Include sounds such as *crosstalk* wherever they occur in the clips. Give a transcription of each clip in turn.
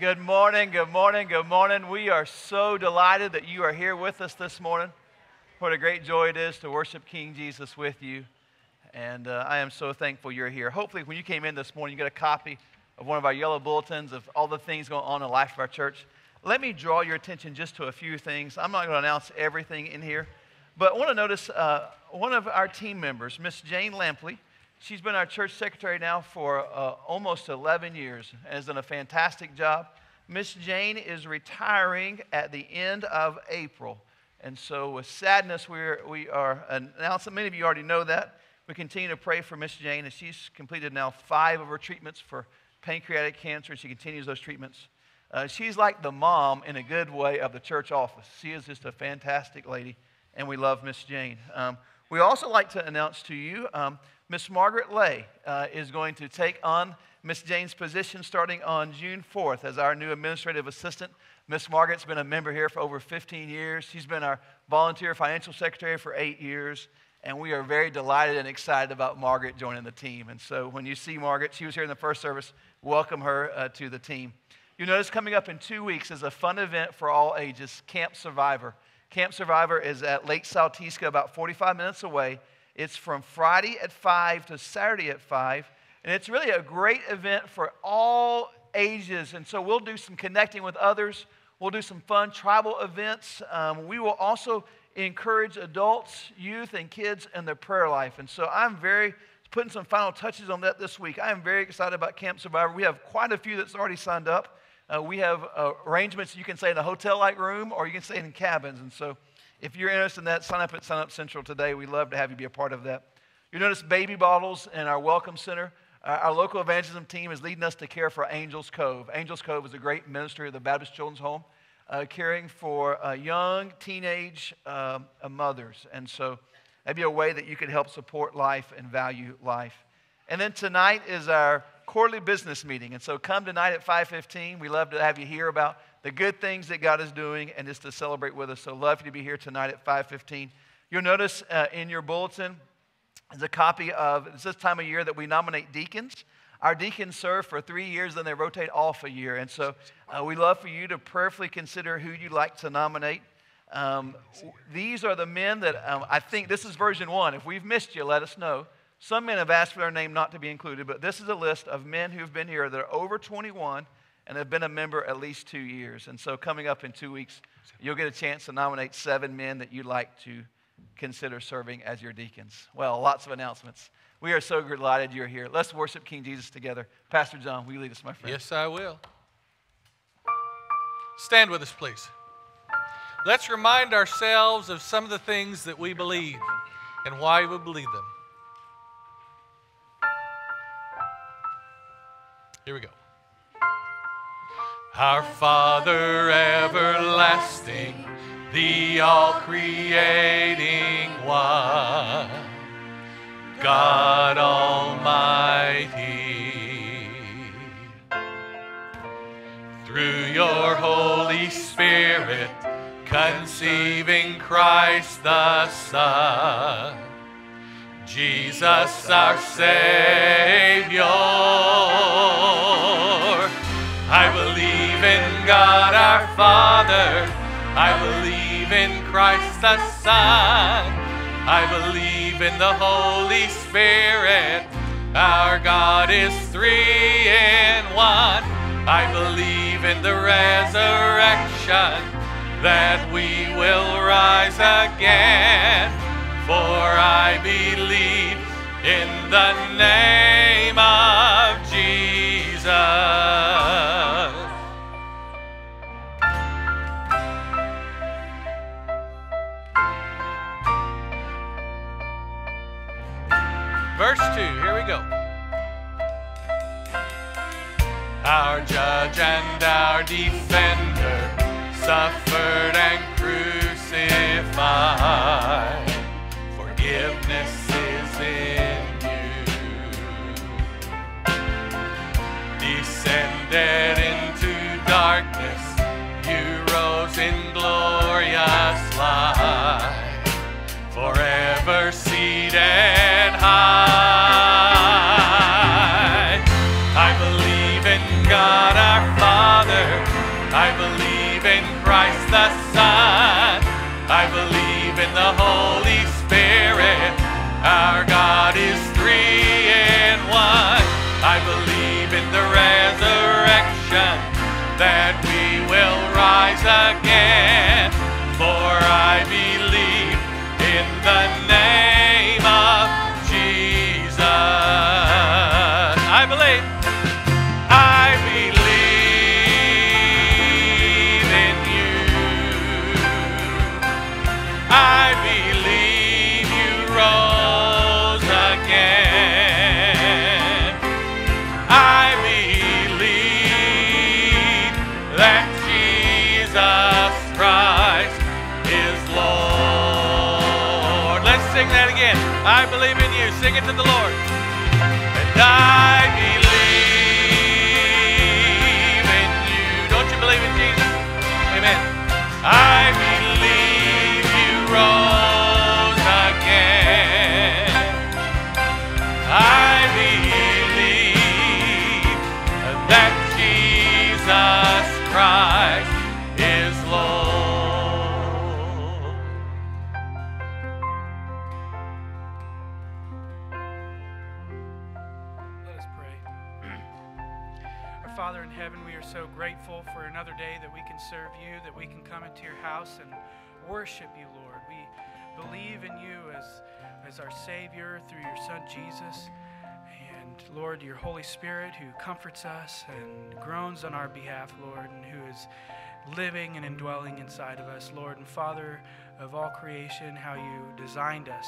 Good morning, good morning, good morning. We are so delighted that you are here with us this morning. What a great joy it is to worship King Jesus with you. And uh, I am so thankful you're here. Hopefully, when you came in this morning, you got a copy of one of our yellow bulletins of all the things going on in the life of our church. Let me draw your attention just to a few things. I'm not going to announce everything in here, but I want to notice uh, one of our team members, Miss Jane Lampley. She's been our church secretary now for uh, almost 11 years and has done a fantastic job. Miss Jane is retiring at the end of April. And so, with sadness, we're, we are announcing, many of you already know that. We continue to pray for Miss Jane, and she's completed now five of her treatments for pancreatic cancer, and she continues those treatments. Uh, she's like the mom in a good way of the church office. She is just a fantastic lady, and we love Miss Jane. Um, we also like to announce to you um, Miss Margaret Lay uh, is going to take on Miss Jane's position starting on June 4th as our new administrative assistant. Miss Margaret's been a member here for over 15 years. She's been our volunteer financial secretary for eight years. And we are very delighted and excited about Margaret joining the team. And so when you see Margaret, she was here in the first service, welcome her uh, to the team. You'll notice coming up in two weeks is a fun event for all ages Camp Survivor. Camp Survivor is at Lake Sallateeska, about 45 minutes away. It's from Friday at 5 to Saturday at 5. And it's really a great event for all ages. And so we'll do some connecting with others. We'll do some fun tribal events. Um, we will also encourage adults, youth, and kids in their prayer life. And so I'm very putting some final touches on that this week. I am very excited about Camp Survivor. We have quite a few that's already signed up. Uh, we have uh, arrangements you can stay in a hotel-like room or you can stay in cabins. And so if you're interested in that, sign up at Sign Up Central today. We'd love to have you be a part of that. You notice baby bottles in our Welcome Center. Uh, our local evangelism team is leading us to care for Angels Cove. Angels Cove is a great ministry of the Baptist Children's Home, uh, caring for uh, young teenage uh, mothers. And so that'd a way that you could help support life and value life. And then tonight is our quarterly business meeting. And so come tonight at 5:15. We love to have you hear about the good things that God is doing and just to celebrate with us. So love you to be here tonight at 5:15. You'll notice uh, in your bulletin is a copy of it's this time of year that we nominate deacons. Our deacons serve for three years, then they rotate off a year. And so uh, we love for you to prayerfully consider who you'd like to nominate. Um, these are the men that um, I think this is version one. If we've missed you, let us know. Some men have asked for their name not to be included, but this is a list of men who've been here that are over 21 and have been a member at least two years. And so, coming up in two weeks, you'll get a chance to nominate seven men that you'd like to consider serving as your deacons. Well, lots of announcements. We are so delighted you're here. Let's worship King Jesus together. Pastor John, will you lead us, my friend? Yes, I will. Stand with us, please. Let's remind ourselves of some of the things that we believe and why we believe them. Here we go. Our Father everlasting, the all creating one, God Almighty. Through your Holy Spirit, conceiving Christ the Son, Jesus our Savior. I in God our Father. I believe in Christ the Son. I believe in the Holy Spirit. Our God is three in one. I believe in the resurrection that we will rise again. For I believe in the name of Jesus. Verse 2, here we go. Our judge and our defender suffered and crucified. Forgiveness is in you. Descended rise worship you, Lord. We believe in you as, as our Savior through your Son Jesus. And Lord, your Holy Spirit who comforts us and groans on our behalf, Lord, and who is living and indwelling inside of us, Lord. And Father of all creation, how you designed us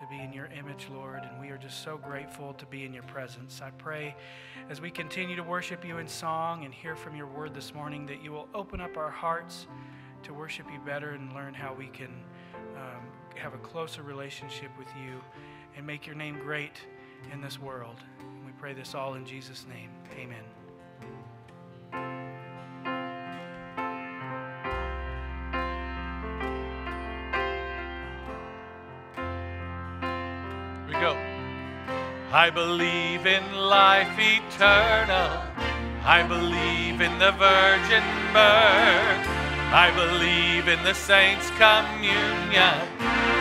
to be in your image, Lord, and we are just so grateful to be in your presence. I pray as we continue to worship you in song and hear from your word this morning that you will open up our hearts to worship you better and learn how we can um, have a closer relationship with you and make your name great in this world. We pray this all in Jesus' name. Amen. we go. I believe in life eternal. I believe in the virgin birth. I believe in the saints' communion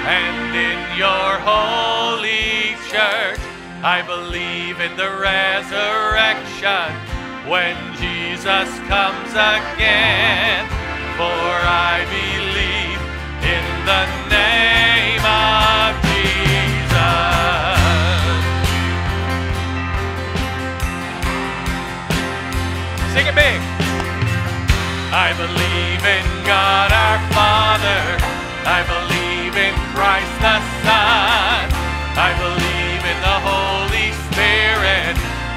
and in your holy church. I believe in the resurrection when Jesus comes again. For I believe in the name of Jesus. Sing it big. I believe in God our Father. I believe in Christ the Son. I believe in the Holy Spirit.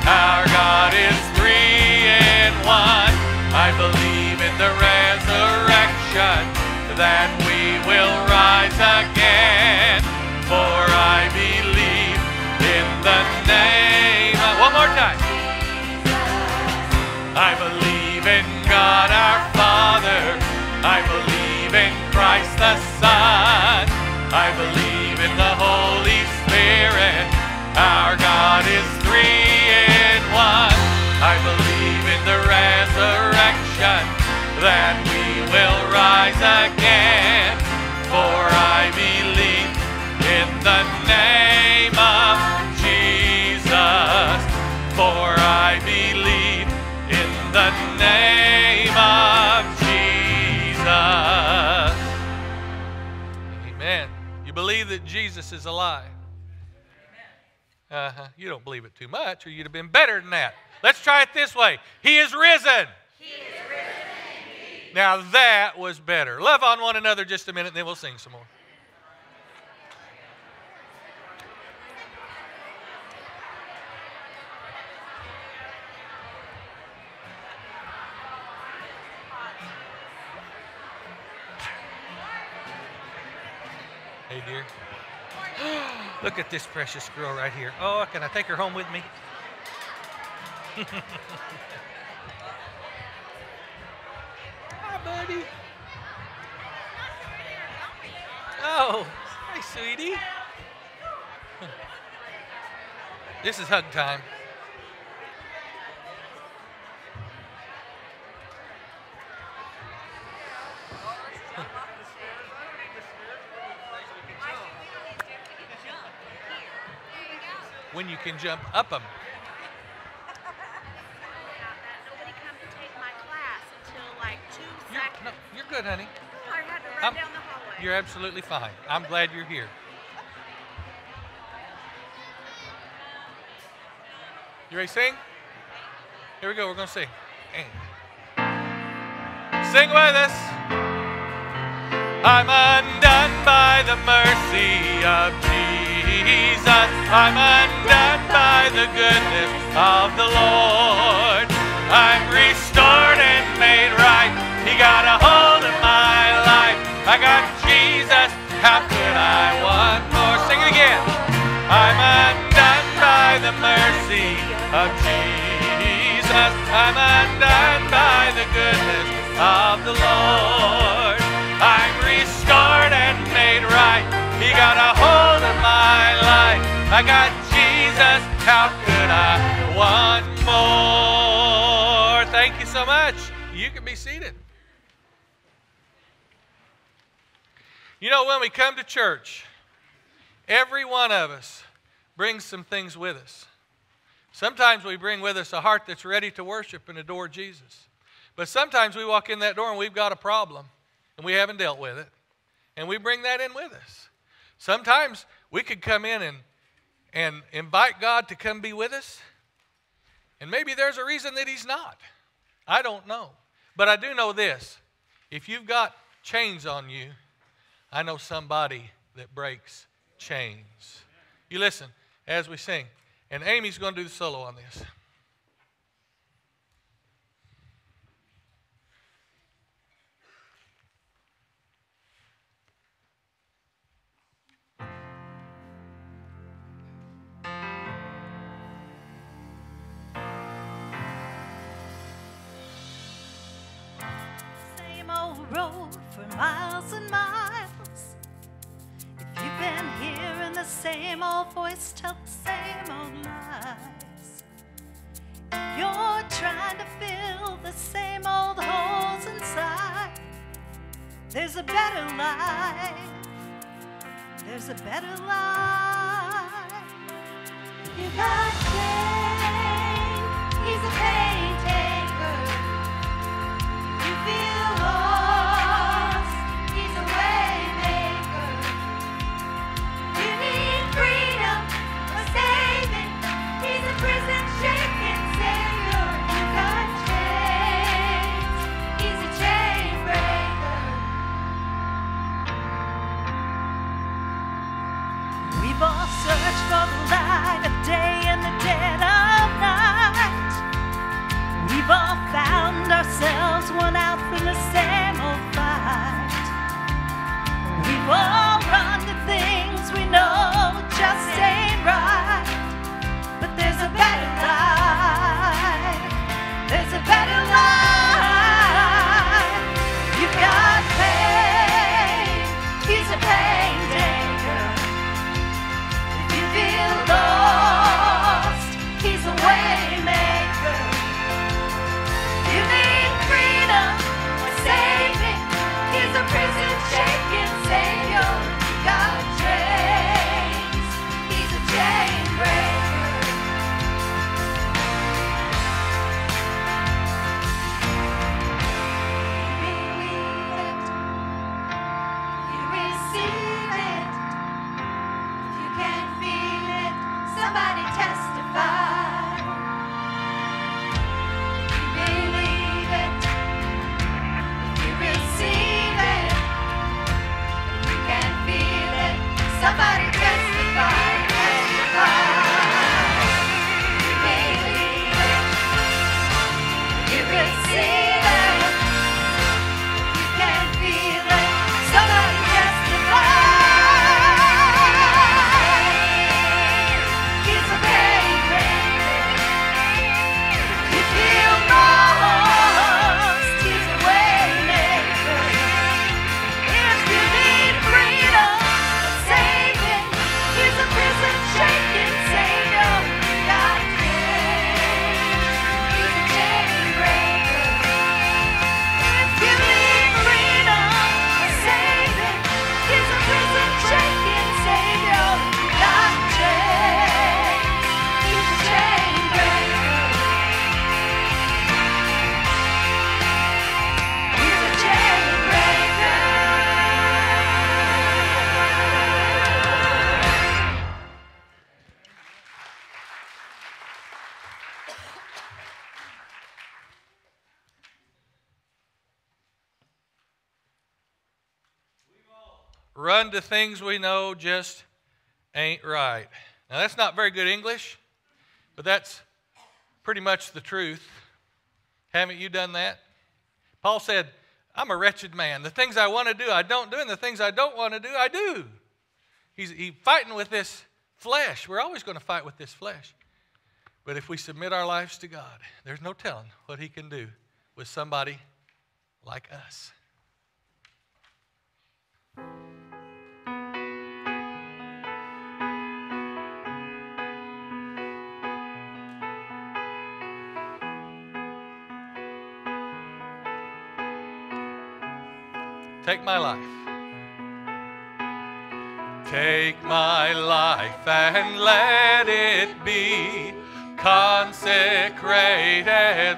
Our God is three in one. I believe in the resurrection that we will rise again. For I believe in the name. of- One more time. I believe in God our Father. I believe in Christ the Son. I believe in the Holy Spirit. Our God is three in one. I believe in the resurrection that we will rise again. For I believe in the Jesus is alive? Uh-huh. You don't believe it too much, or you'd have been better than that. Let's try it this way. He is risen. He is risen Now that was better. Love on one another just a minute, and then we'll sing some more. Hey, dear. *gasps* Look at this precious girl right here. Oh, can I take her home with me? *laughs* Hi, buddy. Oh, hi, sweetie. *laughs* This is hug time. When you can jump up them. Nobody come to take my class until like 2 You're, no, you're good, honey. Oh, I had to run I'm- down the hallway. You're absolutely fine. I'm glad you're here. You ready to sing? Here we go. We're going to sing. Sing with us. I'm undone by the mercy of Jesus. I'm undone by the goodness of the Lord. I'm restored and made right. He got a hold of my life. I got Jesus. How could I want more? Sing it again. I'm undone by the mercy of Jesus. I'm undone by the goodness of the Lord. I'm restored and made right. He got a hold of my life. I got Jesus. How could I want more? Thank you so much. You can be seated. You know, when we come to church, every one of us brings some things with us. Sometimes we bring with us a heart that's ready to worship and adore Jesus. But sometimes we walk in that door and we've got a problem and we haven't dealt with it. And we bring that in with us. Sometimes we could come in and, and invite God to come be with us. And maybe there's a reason that He's not. I don't know. But I do know this if you've got chains on you, I know somebody that breaks chains. You listen as we sing. And Amy's going to do the solo on this. Road for miles and miles. If you've been hearing the same old voice tell the same old lies, if you're trying to fill the same old holes inside, there's a better life. There's a better life. You got pain. He's a pain taker. You feel lost, things we know just ain't right. But there's a better life. There's a better life. To things we know just ain't right. Now, that's not very good English, but that's pretty much the truth. Haven't you done that? Paul said, I'm a wretched man. The things I want to do, I don't do, and the things I don't want to do, I do. He's, he's fighting with this flesh. We're always going to fight with this flesh. But if we submit our lives to God, there's no telling what He can do with somebody like us. Take my life. Take my life and let it be consecrated,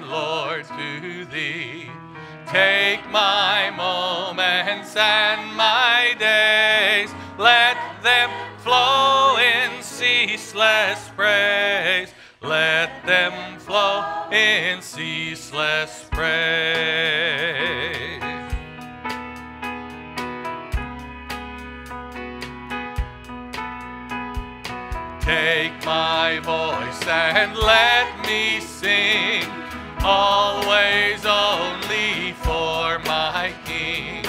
Lord, to Thee. Take my moments and my days, let them flow in ceaseless praise. Let them flow in ceaseless praise. Take my voice and let me sing, always only for my King.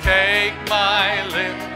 Take my lips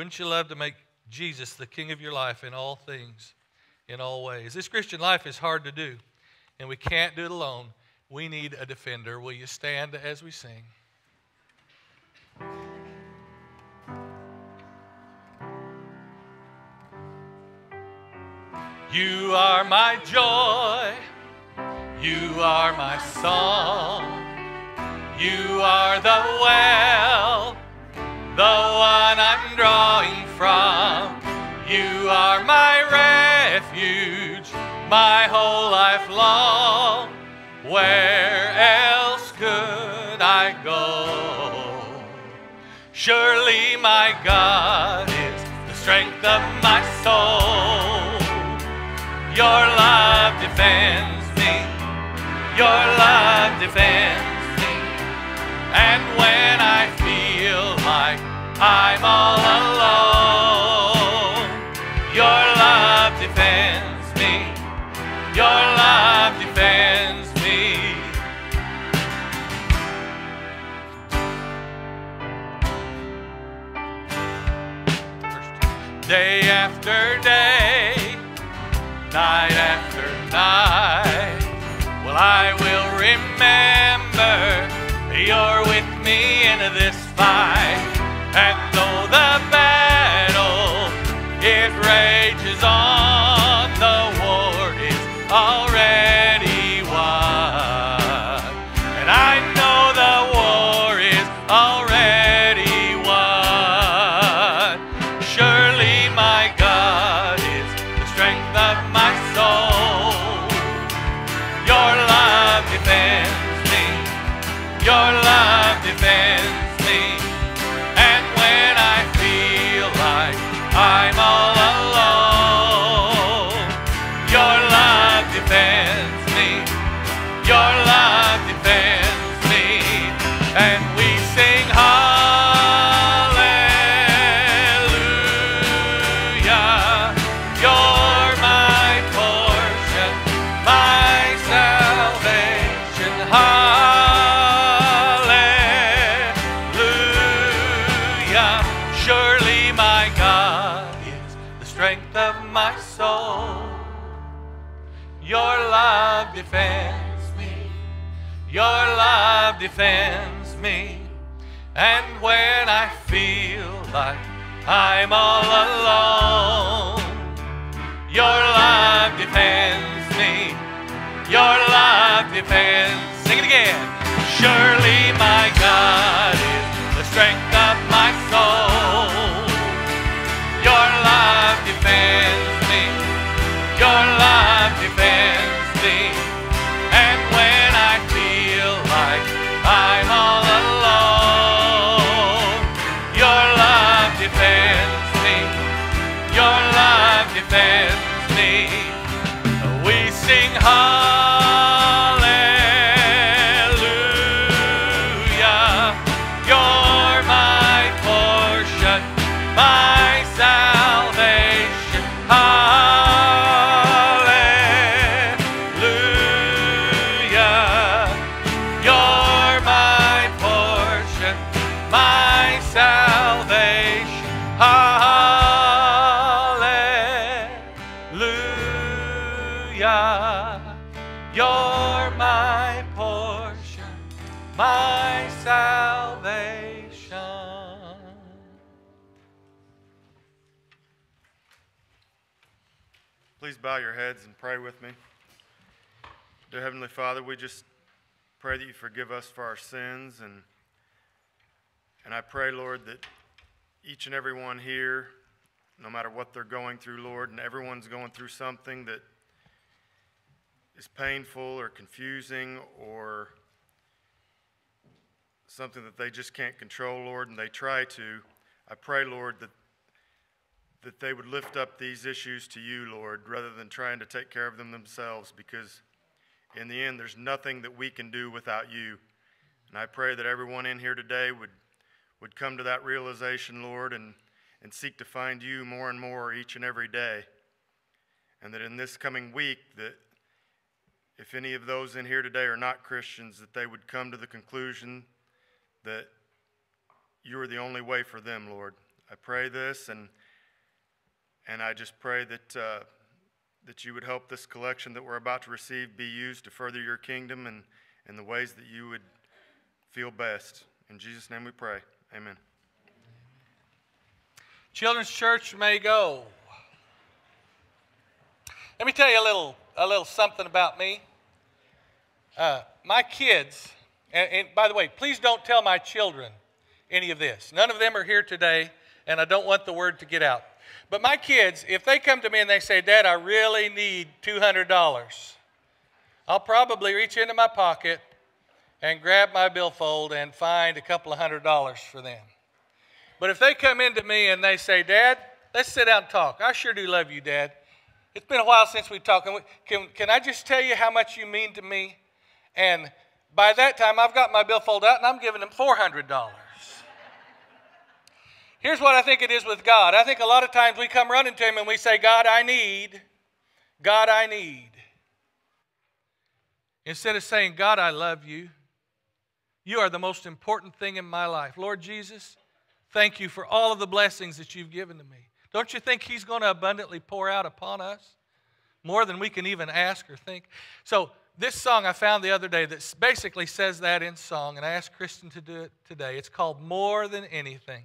Wouldn't you love to make Jesus the king of your life in all things, in all ways? This Christian life is hard to do, and we can't do it alone. We need a defender. Will you stand as we sing? You are my joy. You are my song. You are the well, the one I'm drawing from. You are my refuge, my whole life long. Where else could I go? Surely my God is the strength of my soul. Your love defends me. Your love defends me. And I'm all alone, your love defends me. Your love defends me. Day after day, night after night. Well, I will remember you're with me in this fight. And defends me. Your love defends me. And when I feel like I'm all alone, your love defends me. Your love defends. Sing it again. Surely my God is the strength of my soul. Heads and pray with me. Dear Heavenly Father, we just pray that you forgive us for our sins and and I pray, Lord, that each and every one here, no matter what they're going through, Lord, and everyone's going through something that is painful or confusing or something that they just can't control, Lord, and they try to. I pray, Lord, that that they would lift up these issues to you, Lord, rather than trying to take care of them themselves, because in the end, there's nothing that we can do without you. And I pray that everyone in here today would, would come to that realization, Lord, and, and seek to find you more and more each and every day. And that in this coming week, that if any of those in here today are not Christians, that they would come to the conclusion that you are the only way for them, Lord. I pray this and and I just pray that, uh, that you would help this collection that we're about to receive be used to further your kingdom and in the ways that you would feel best. In Jesus' name we pray. Amen. Children's Church may go. Let me tell you a little, a little something about me. Uh, my kids, and, and by the way, please don't tell my children any of this. None of them are here today, and I don't want the word to get out. But my kids, if they come to me and they say, Dad, I really need $200, I'll probably reach into my pocket and grab my billfold and find a couple of hundred dollars for them. But if they come into me and they say, Dad, let's sit down and talk. I sure do love you, Dad. It's been a while since we talked. Can, can, can I just tell you how much you mean to me? And by that time, I've got my billfold out and I'm giving them $400. Here's what I think it is with God. I think a lot of times we come running to Him and we say, God, I need. God, I need. Instead of saying, God, I love you. You are the most important thing in my life. Lord Jesus, thank you for all of the blessings that you've given to me. Don't you think He's going to abundantly pour out upon us? more than we can even ask or think. So, this song I found the other day that basically says that in song, and I asked Kristen to do it today. It's called More Than Anything.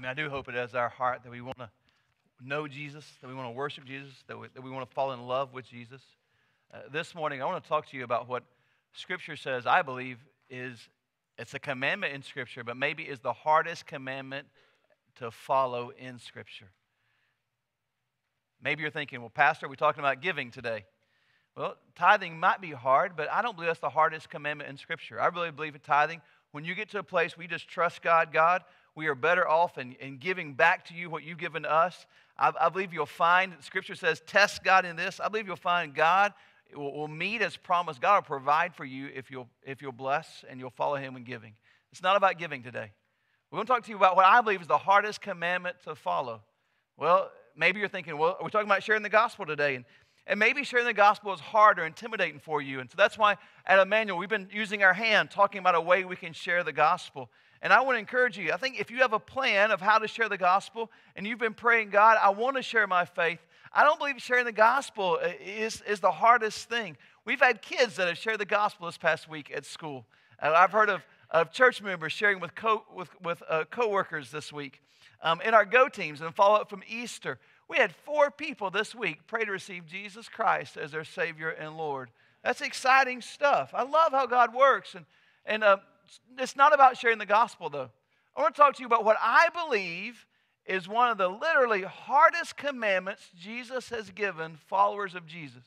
Amen. I do hope it is our heart that we want to know Jesus, that we want to worship Jesus, that we, that we want to fall in love with Jesus. Uh, this morning, I want to talk to you about what Scripture says, I believe, is it's a commandment in Scripture, but maybe is the hardest commandment to follow in Scripture. Maybe you're thinking, well, Pastor, we're talking about giving today. Well, tithing might be hard, but I don't believe that's the hardest commandment in Scripture. I really believe in tithing. When you get to a place where you just trust God, God, we are better off in, in giving back to you what you've given to us. I, I believe you'll find, Scripture says, test God in this. I believe you'll find God will, will meet as promised. God will provide for you if you'll, if you'll bless and you'll follow Him in giving. It's not about giving today. We're going to talk to you about what I believe is the hardest commandment to follow. Well, maybe you're thinking, well, we're talking about sharing the gospel today. And, and maybe sharing the gospel is hard or intimidating for you. And so that's why at Immanuel, we've been using our hand, talking about a way we can share the gospel. And I want to encourage you. I think if you have a plan of how to share the gospel and you've been praying, God, I want to share my faith, I don't believe sharing the gospel is, is the hardest thing. We've had kids that have shared the gospel this past week at school. Uh, I've heard of, of church members sharing with, co- with, with uh, coworkers this week. Um, in our Go teams and follow up from Easter, we had four people this week pray to receive Jesus Christ as their Savior and Lord. That's exciting stuff. I love how God works. And, and uh, it's not about sharing the gospel, though. I want to talk to you about what I believe is one of the literally hardest commandments Jesus has given followers of Jesus.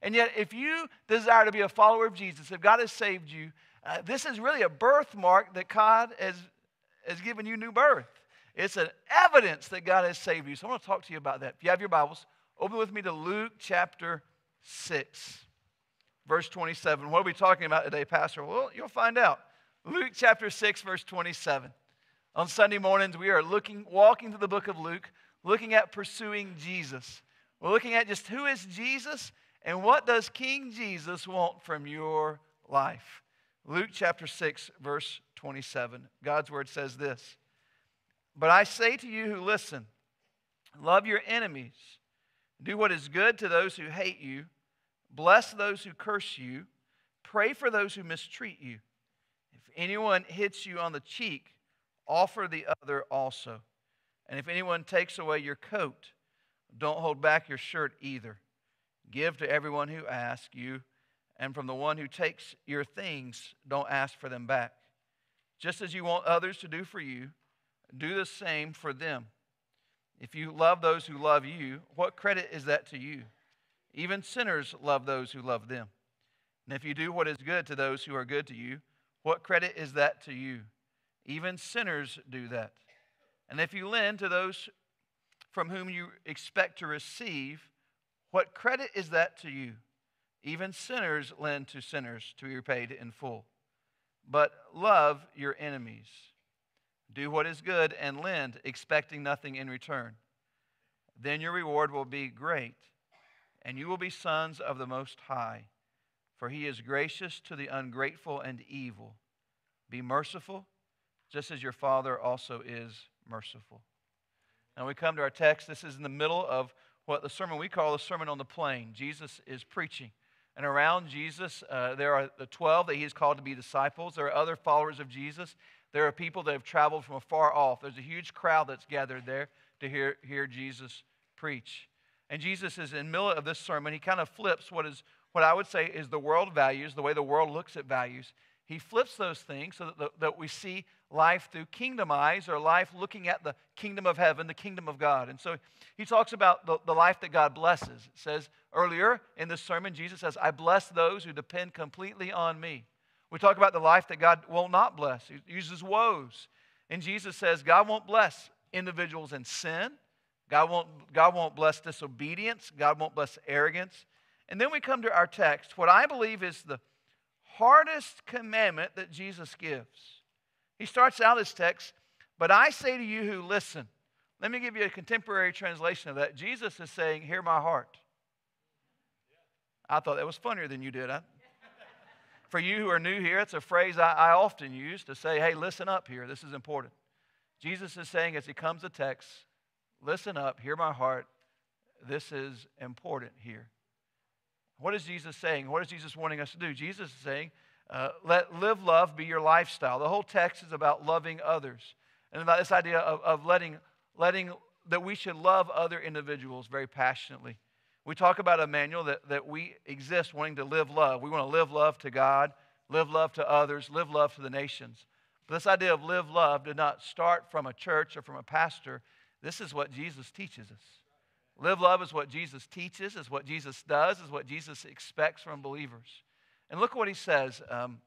And yet, if you desire to be a follower of Jesus, if God has saved you, uh, this is really a birthmark that God has, has given you new birth. It's an evidence that God has saved you. So I want to talk to you about that. If you have your Bibles, open with me to Luke chapter 6, verse 27. What are we talking about today, Pastor? Well, you'll find out. Luke chapter 6, verse 27. On Sunday mornings, we are looking, walking through the book of Luke, looking at pursuing Jesus. We're looking at just who is Jesus and what does King Jesus want from your life. Luke chapter 6, verse 27. God's word says this But I say to you who listen, love your enemies, do what is good to those who hate you, bless those who curse you, pray for those who mistreat you. Anyone hits you on the cheek, offer the other also. And if anyone takes away your coat, don't hold back your shirt either. Give to everyone who asks you, and from the one who takes your things, don't ask for them back. Just as you want others to do for you, do the same for them. If you love those who love you, what credit is that to you? Even sinners love those who love them. And if you do what is good to those who are good to you, what credit is that to you? Even sinners do that. And if you lend to those from whom you expect to receive, what credit is that to you? Even sinners lend to sinners to be repaid in full. But love your enemies. Do what is good and lend, expecting nothing in return. Then your reward will be great, and you will be sons of the Most High, for he is gracious to the ungrateful and evil. Be merciful, just as your Father also is merciful. Now we come to our text. This is in the middle of what the sermon we call the Sermon on the Plain. Jesus is preaching. And around Jesus, uh, there are the 12 that he has called to be disciples. There are other followers of Jesus. There are people that have traveled from afar off. There's a huge crowd that's gathered there to hear, hear Jesus preach. And Jesus is in the middle of this sermon. He kind of flips what is what I would say is the world values, the way the world looks at values. He flips those things so that, the, that we see life through kingdom eyes or life looking at the kingdom of heaven, the kingdom of God. And so he talks about the, the life that God blesses. It says earlier in this sermon, Jesus says, I bless those who depend completely on me. We talk about the life that God will not bless. He uses woes. And Jesus says God won't bless individuals in sin. God won't, God won't bless disobedience. God won't bless arrogance. And then we come to our text, what I believe is the hardest commandment that Jesus gives. He starts out his text, but I say to you who listen. Let me give you a contemporary translation of that. Jesus is saying, Hear my heart. I thought that was funnier than you did. *laughs* For you who are new here, it's a phrase I, I often use to say, Hey, listen up here. This is important. Jesus is saying, as he comes to text, listen up, hear my heart. This is important here. What is Jesus saying? What is Jesus wanting us to do? Jesus is saying, uh, let live love be your lifestyle. The whole text is about loving others and about this idea of, of letting, letting that we should love other individuals very passionately. We talk about Immanuel that, that we exist wanting to live love. We want to live love to God, live love to others, live love to the nations. But this idea of live love did not start from a church or from a pastor. This is what Jesus teaches us. Live love is what Jesus teaches, is what Jesus does, is what Jesus expects from believers. And look what he says, um,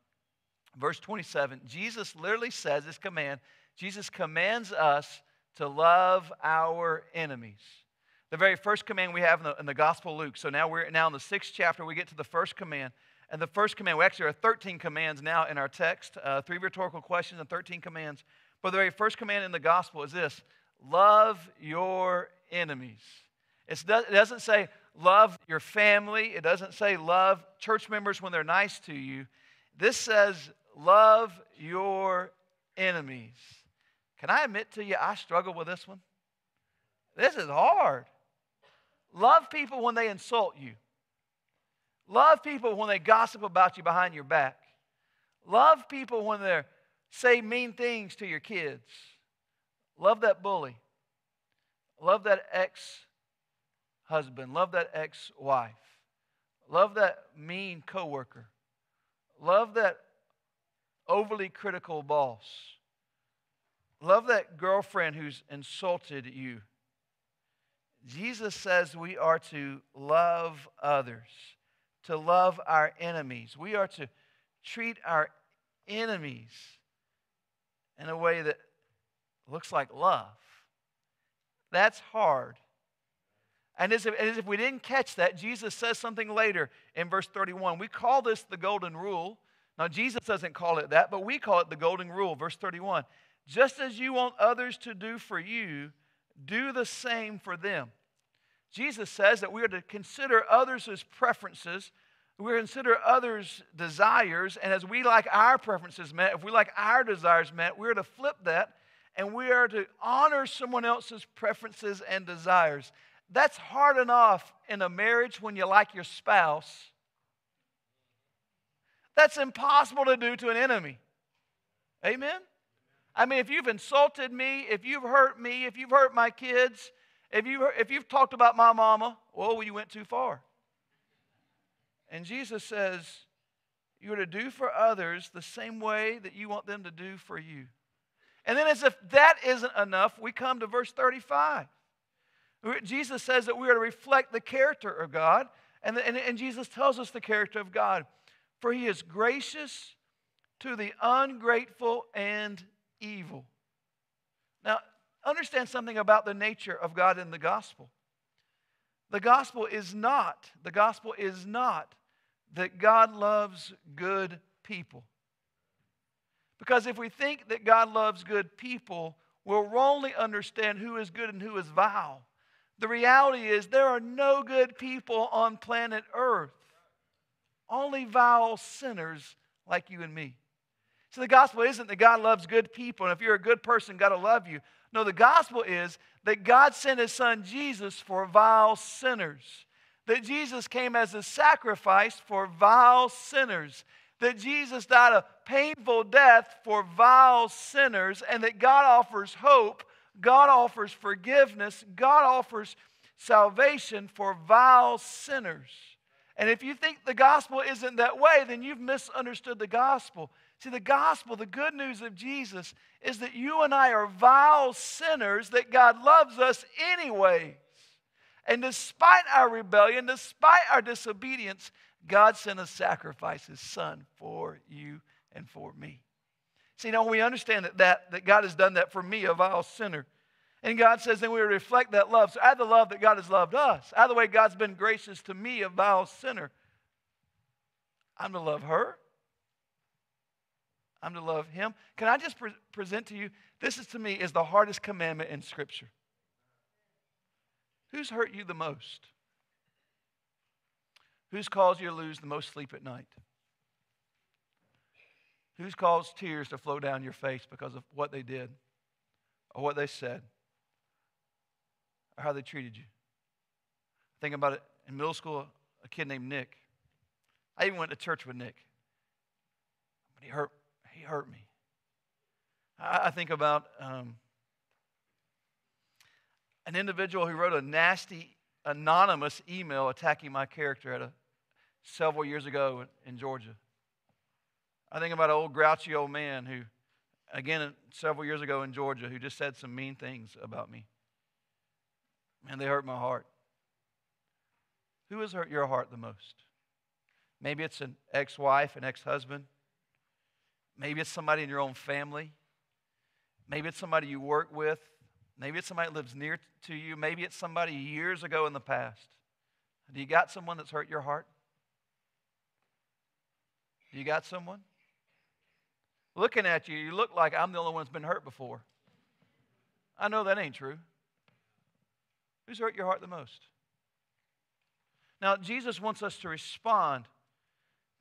verse 27. Jesus literally says this command Jesus commands us to love our enemies. The very first command we have in the, in the Gospel of Luke. So now we're now in the sixth chapter, we get to the first command. And the first command, we actually are 13 commands now in our text, uh, three rhetorical questions and 13 commands. But the very first command in the gospel is this love your enemies. It's, it doesn't say love your family, it doesn't say love church members when they're nice to you. This says love your enemies. Can I admit to you, I struggle with this one? This is hard. Love people when they insult you. Love people when they gossip about you behind your back. Love people when they say mean things to your kids. Love that bully. Love that ex husband. Love that ex wife. Love that mean coworker. Love that overly critical boss. Love that girlfriend who's insulted you. Jesus says we are to love others, to love our enemies. We are to treat our enemies in a way that looks like love. That's hard. And as if, as if we didn't catch that, Jesus says something later in verse 31. We call this the golden rule. Now, Jesus doesn't call it that, but we call it the golden rule. Verse 31 Just as you want others to do for you, do the same for them. Jesus says that we are to consider others preferences, we consider others' desires, and as we like our preferences met, if we like our desires met, we're to flip that and we are to honor someone else's preferences and desires. That's hard enough in a marriage when you like your spouse. That's impossible to do to an enemy. Amen? I mean, if you've insulted me, if you've hurt me, if you've hurt my kids, if, you, if you've talked about my mama, well, you went too far. And Jesus says, you are to do for others the same way that you want them to do for you. And then, as if that isn't enough, we come to verse 35. Jesus says that we are to reflect the character of God, and, and, and Jesus tells us the character of God. For he is gracious to the ungrateful and evil. Now, understand something about the nature of God in the gospel. The gospel is not, the gospel is not that God loves good people. Because if we think that God loves good people, we'll wrongly understand who is good and who is vile. The reality is, there are no good people on planet Earth, only vile sinners like you and me. So the gospel isn't that God loves good people, and if you're a good person, God will love you. No, the gospel is that God sent his son Jesus for vile sinners. That Jesus came as a sacrifice for vile sinners that Jesus died a painful death for vile sinners, and that God offers hope, God offers forgiveness, God offers salvation for vile sinners. And if you think the gospel isn't that way, then you've misunderstood the gospel. See, the gospel, the good news of Jesus, is that you and I are vile sinners, that God loves us anyways. And despite our rebellion, despite our disobedience, God sent a sacrifice, his son, for you and for me. See, now we understand that, that, that God has done that for me, a vile sinner. And God says, then we reflect that love. So, of the love that God has loved us, of the way God's been gracious to me, a vile sinner, I'm to love her. I'm to love him. Can I just pre- present to you? This is to me is the hardest commandment in Scripture. Who's hurt you the most? Who's caused you to lose the most sleep at night? Who's caused tears to flow down your face because of what they did or what they said or how they treated you? Think about it. In middle school, a kid named Nick. I even went to church with Nick, but he hurt. He hurt me. I, I think about um, an individual who wrote a nasty anonymous email attacking my character at a several years ago in Georgia. I think about an old grouchy old man who, again, several years ago in Georgia, who just said some mean things about me. Man, they hurt my heart. Who has hurt your heart the most? Maybe it's an ex wife, an ex husband. Maybe it's somebody in your own family. Maybe it's somebody you work with. Maybe it's somebody that lives near to you. Maybe it's somebody years ago in the past. Do you got someone that's hurt your heart? Do you got someone? Looking at you, you look like I'm the only one that's been hurt before. I know that ain't true. Who's hurt your heart the most? Now, Jesus wants us to respond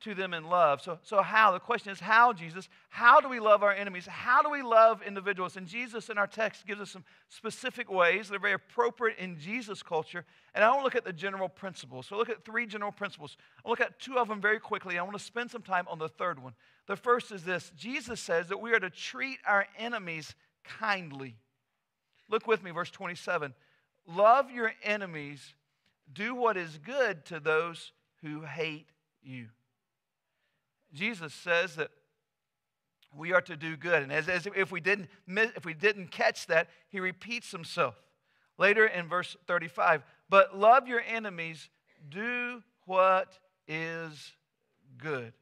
to them in love. So, so how? The question is how, Jesus? How do we love our enemies? How do we love individuals? And Jesus in our text gives us some specific ways that are very appropriate in Jesus' culture. And I want to look at the general principles. So look at three general principles. I'll look at two of them very quickly. I want to spend some time on the third one. The first is this Jesus says that we are to treat our enemies kindly. Look with me, verse 27. Love your enemies, do what is good to those who hate you. Jesus says that we are to do good. And as, as if, we didn't, if we didn't catch that, he repeats himself later in verse 35. But love your enemies, do what is good.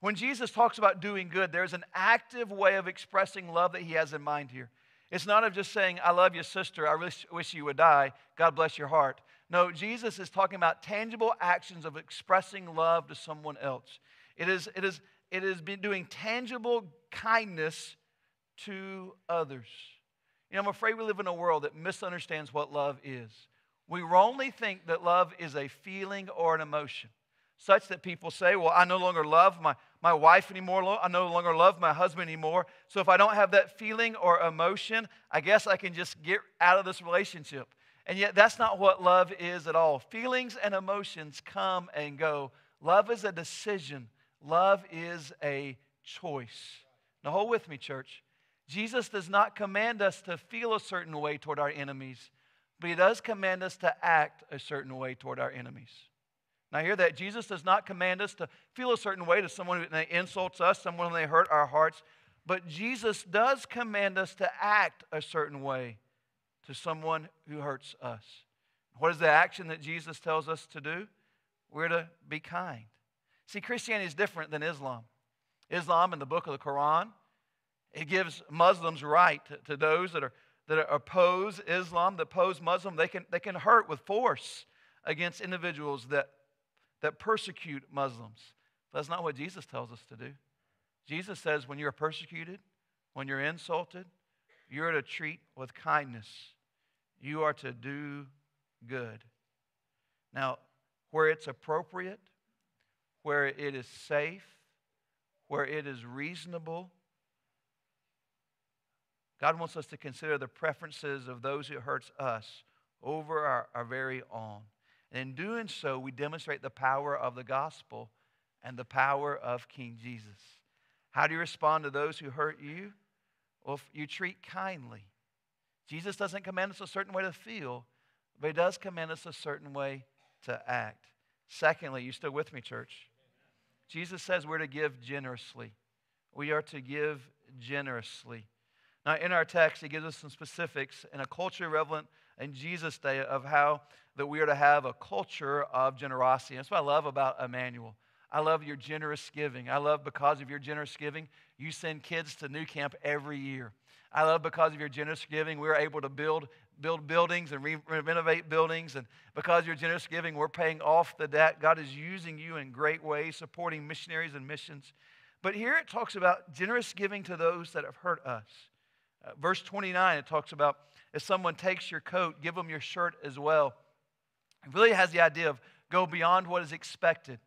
When Jesus talks about doing good, there's an active way of expressing love that he has in mind here. It's not of just saying, I love you, sister. I wish, wish you would die. God bless your heart. No, Jesus is talking about tangible actions of expressing love to someone else. It is, it is, it is been doing tangible kindness to others. You know, I'm afraid we live in a world that misunderstands what love is. We wrongly think that love is a feeling or an emotion, such that people say, Well, I no longer love my, my wife anymore. I no longer love my husband anymore. So if I don't have that feeling or emotion, I guess I can just get out of this relationship. And yet, that's not what love is at all. Feelings and emotions come and go. Love is a decision, love is a choice. Now, hold with me, church. Jesus does not command us to feel a certain way toward our enemies, but he does command us to act a certain way toward our enemies. Now, hear that. Jesus does not command us to feel a certain way to someone who insults us, someone when they hurt our hearts, but Jesus does command us to act a certain way to someone who hurts us. What is the action that Jesus tells us to do? We're to be kind. See, Christianity is different than Islam. Islam, in the book of the Quran, it gives Muslims right to, to those that are that oppose Islam, that oppose Muslim. They can, they can hurt with force against individuals that, that persecute Muslims. That's not what Jesus tells us to do. Jesus says when you're persecuted, when you're insulted, you're to treat with kindness. You are to do good. Now, where it's appropriate, where it is safe, where it is reasonable, God wants us to consider the preferences of those who hurts us over our, our very own. And in doing so, we demonstrate the power of the gospel and the power of King Jesus. How do you respond to those who hurt you? Well, you treat kindly. Jesus doesn't command us a certain way to feel, but he does command us a certain way to act. Secondly, you still with me, church? Jesus says we're to give generously. We are to give generously. Now, in our text, he gives us some specifics in a culture relevant in Jesus' day of how that we are to have a culture of generosity. That's what I love about Immanuel. I love your generous giving. I love because of your generous giving, you send kids to New Camp every year. I love because of your generous giving, we're able to build build buildings and re- renovate buildings. And because you're generous giving, we're paying off the debt. God is using you in great ways, supporting missionaries and missions. But here it talks about generous giving to those that have hurt us. Uh, verse 29, it talks about if someone takes your coat, give them your shirt as well. It really has the idea of go beyond what is expected.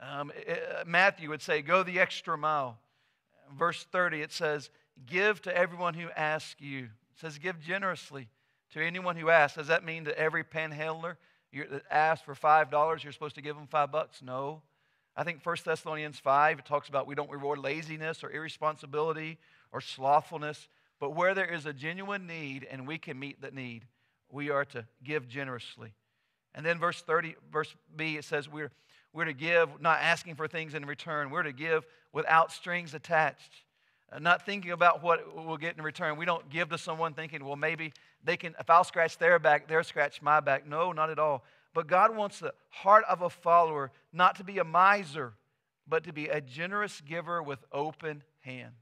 Um, it, Matthew would say, go the extra mile. Verse 30, it says, give to everyone who asks you. It says, give generously to anyone who asks. Does that mean that every panhandler that asks for $5, you're supposed to give them 5 bucks? No. I think 1 Thessalonians 5, it talks about we don't reward laziness or irresponsibility or slothfulness, but where there is a genuine need and we can meet that need, we are to give generously. And then verse 30, verse B, it says we're, we're to give, not asking for things in return. We're to give without strings attached, Uh, not thinking about what we'll get in return. We don't give to someone thinking, well, maybe they can, if I'll scratch their back, they'll scratch my back. No, not at all. But God wants the heart of a follower not to be a miser, but to be a generous giver with open hands.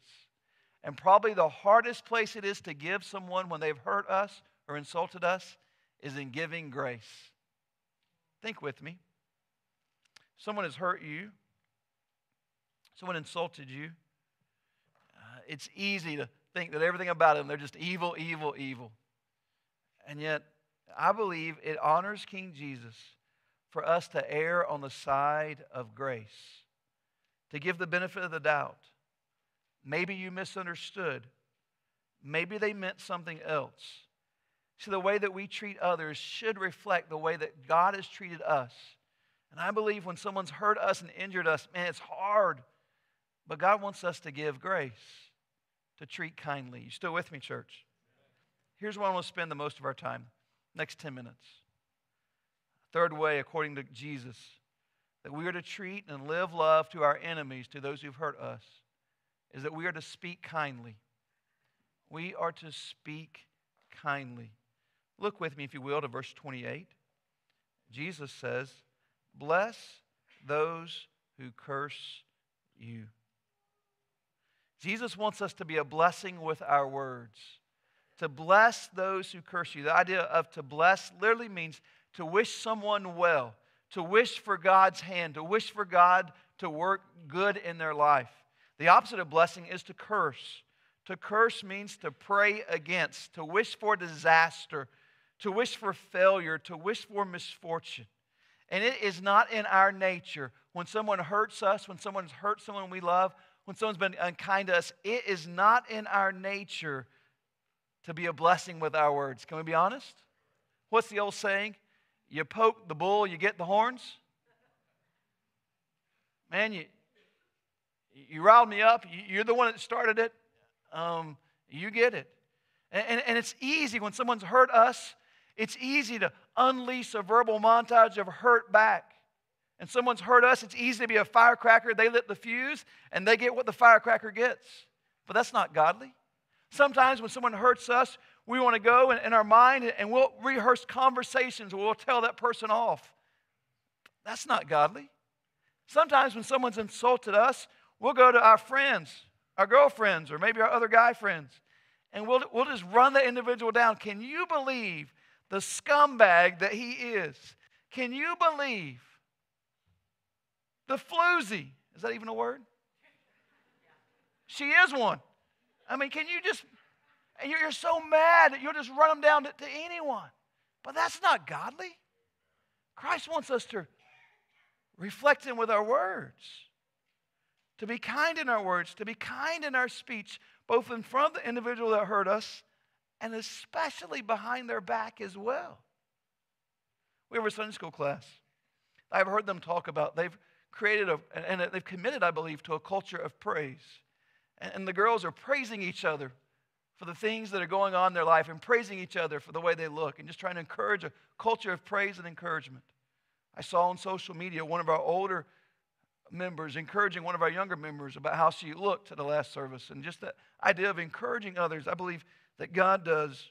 And probably the hardest place it is to give someone when they've hurt us or insulted us is in giving grace. Think with me. Someone has hurt you, someone insulted you. It's easy to think that everything about them, they're just evil, evil, evil. And yet, I believe it honors King Jesus for us to err on the side of grace, to give the benefit of the doubt Maybe you misunderstood. Maybe they meant something else. See, the way that we treat others should reflect the way that God has treated us. And I believe when someone's hurt us and injured us, man, it's hard. But God wants us to give grace, to treat kindly. You still with me, church? Here's where I want to spend the most of our time next 10 minutes. Third way, according to Jesus, that we are to treat and live love to our enemies, to those who've hurt us is that we are to speak kindly. We are to speak kindly. Look with me, if you will, to verse 28. Jesus says, Bless those who curse you. Jesus wants us to be a blessing with our words. To bless those who curse you. The idea of to bless literally means to wish someone well, to wish for God's hand, to wish for God to work good in their life. The opposite of blessing is to curse. To curse means to pray against, to wish for disaster, to wish for failure, to wish for misfortune. And it is not in our nature. When someone hurts us, when someone's hurt someone we love, when someone's been unkind to us, it is not in our nature to be a blessing with our words. Can we be honest? What's the old saying? You poke the bull, you get the horns. Man, you, you riled me up. You're the one that started it. Um, you get it. And, and, and it's easy when someone's hurt us, it's easy to unleash a verbal montage of hurt back. And someone's hurt us, it's easy to be a firecracker. They lit the fuse and they get what the firecracker gets. But that's not godly. Sometimes when someone hurts us, we want to go in, in our mind and we'll rehearse conversations. We'll tell that person off. That's not godly. Sometimes when someone's insulted us, we'll go to our friends, our girlfriends, or maybe our other guy friends, and we'll, we'll just run that individual down. Can you believe the scumbag that he is? Can you believe the floozy? Is that even a word? She is one. I mean, can you just, and you're, so mad that you'll just run them down to, to anyone. But that's not godly. Christ wants us to reflect Him with our words, to be kind in our words, to be kind in our speech, both in front of the individual that hurt us and especially behind their back as well. We have a Sunday school class. I've heard them talk about, they've created a, and they've committed, I believe, to a culture of praise. And the girls are praising each other for the things that are going on in their life and praising each other for the way they look and just trying to encourage a culture of praise and encouragement. I saw on social media one of our older members encouraging one of our younger members about how she looked at the last service and just that idea of encouraging others. I believe that God does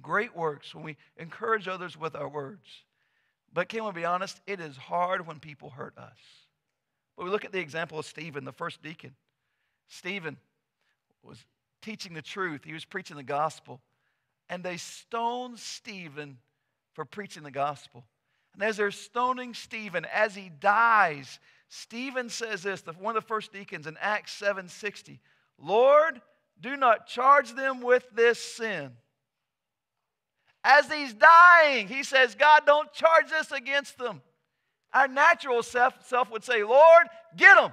great works when we encourage others with our words. But can we be honest? It is hard when people hurt us. But we look at the example of Stephen, the first deacon. Stephen was teaching the truth, he was preaching the gospel. And they stoned Stephen for preaching the gospel. And as they're stoning Stephen, as he dies, Stephen says this, one of the first deacons in Acts 7:60, Lord, do not charge them with this sin. As he's dying, he says, God, don't charge this against them. Our natural self, self would say, Lord, get them.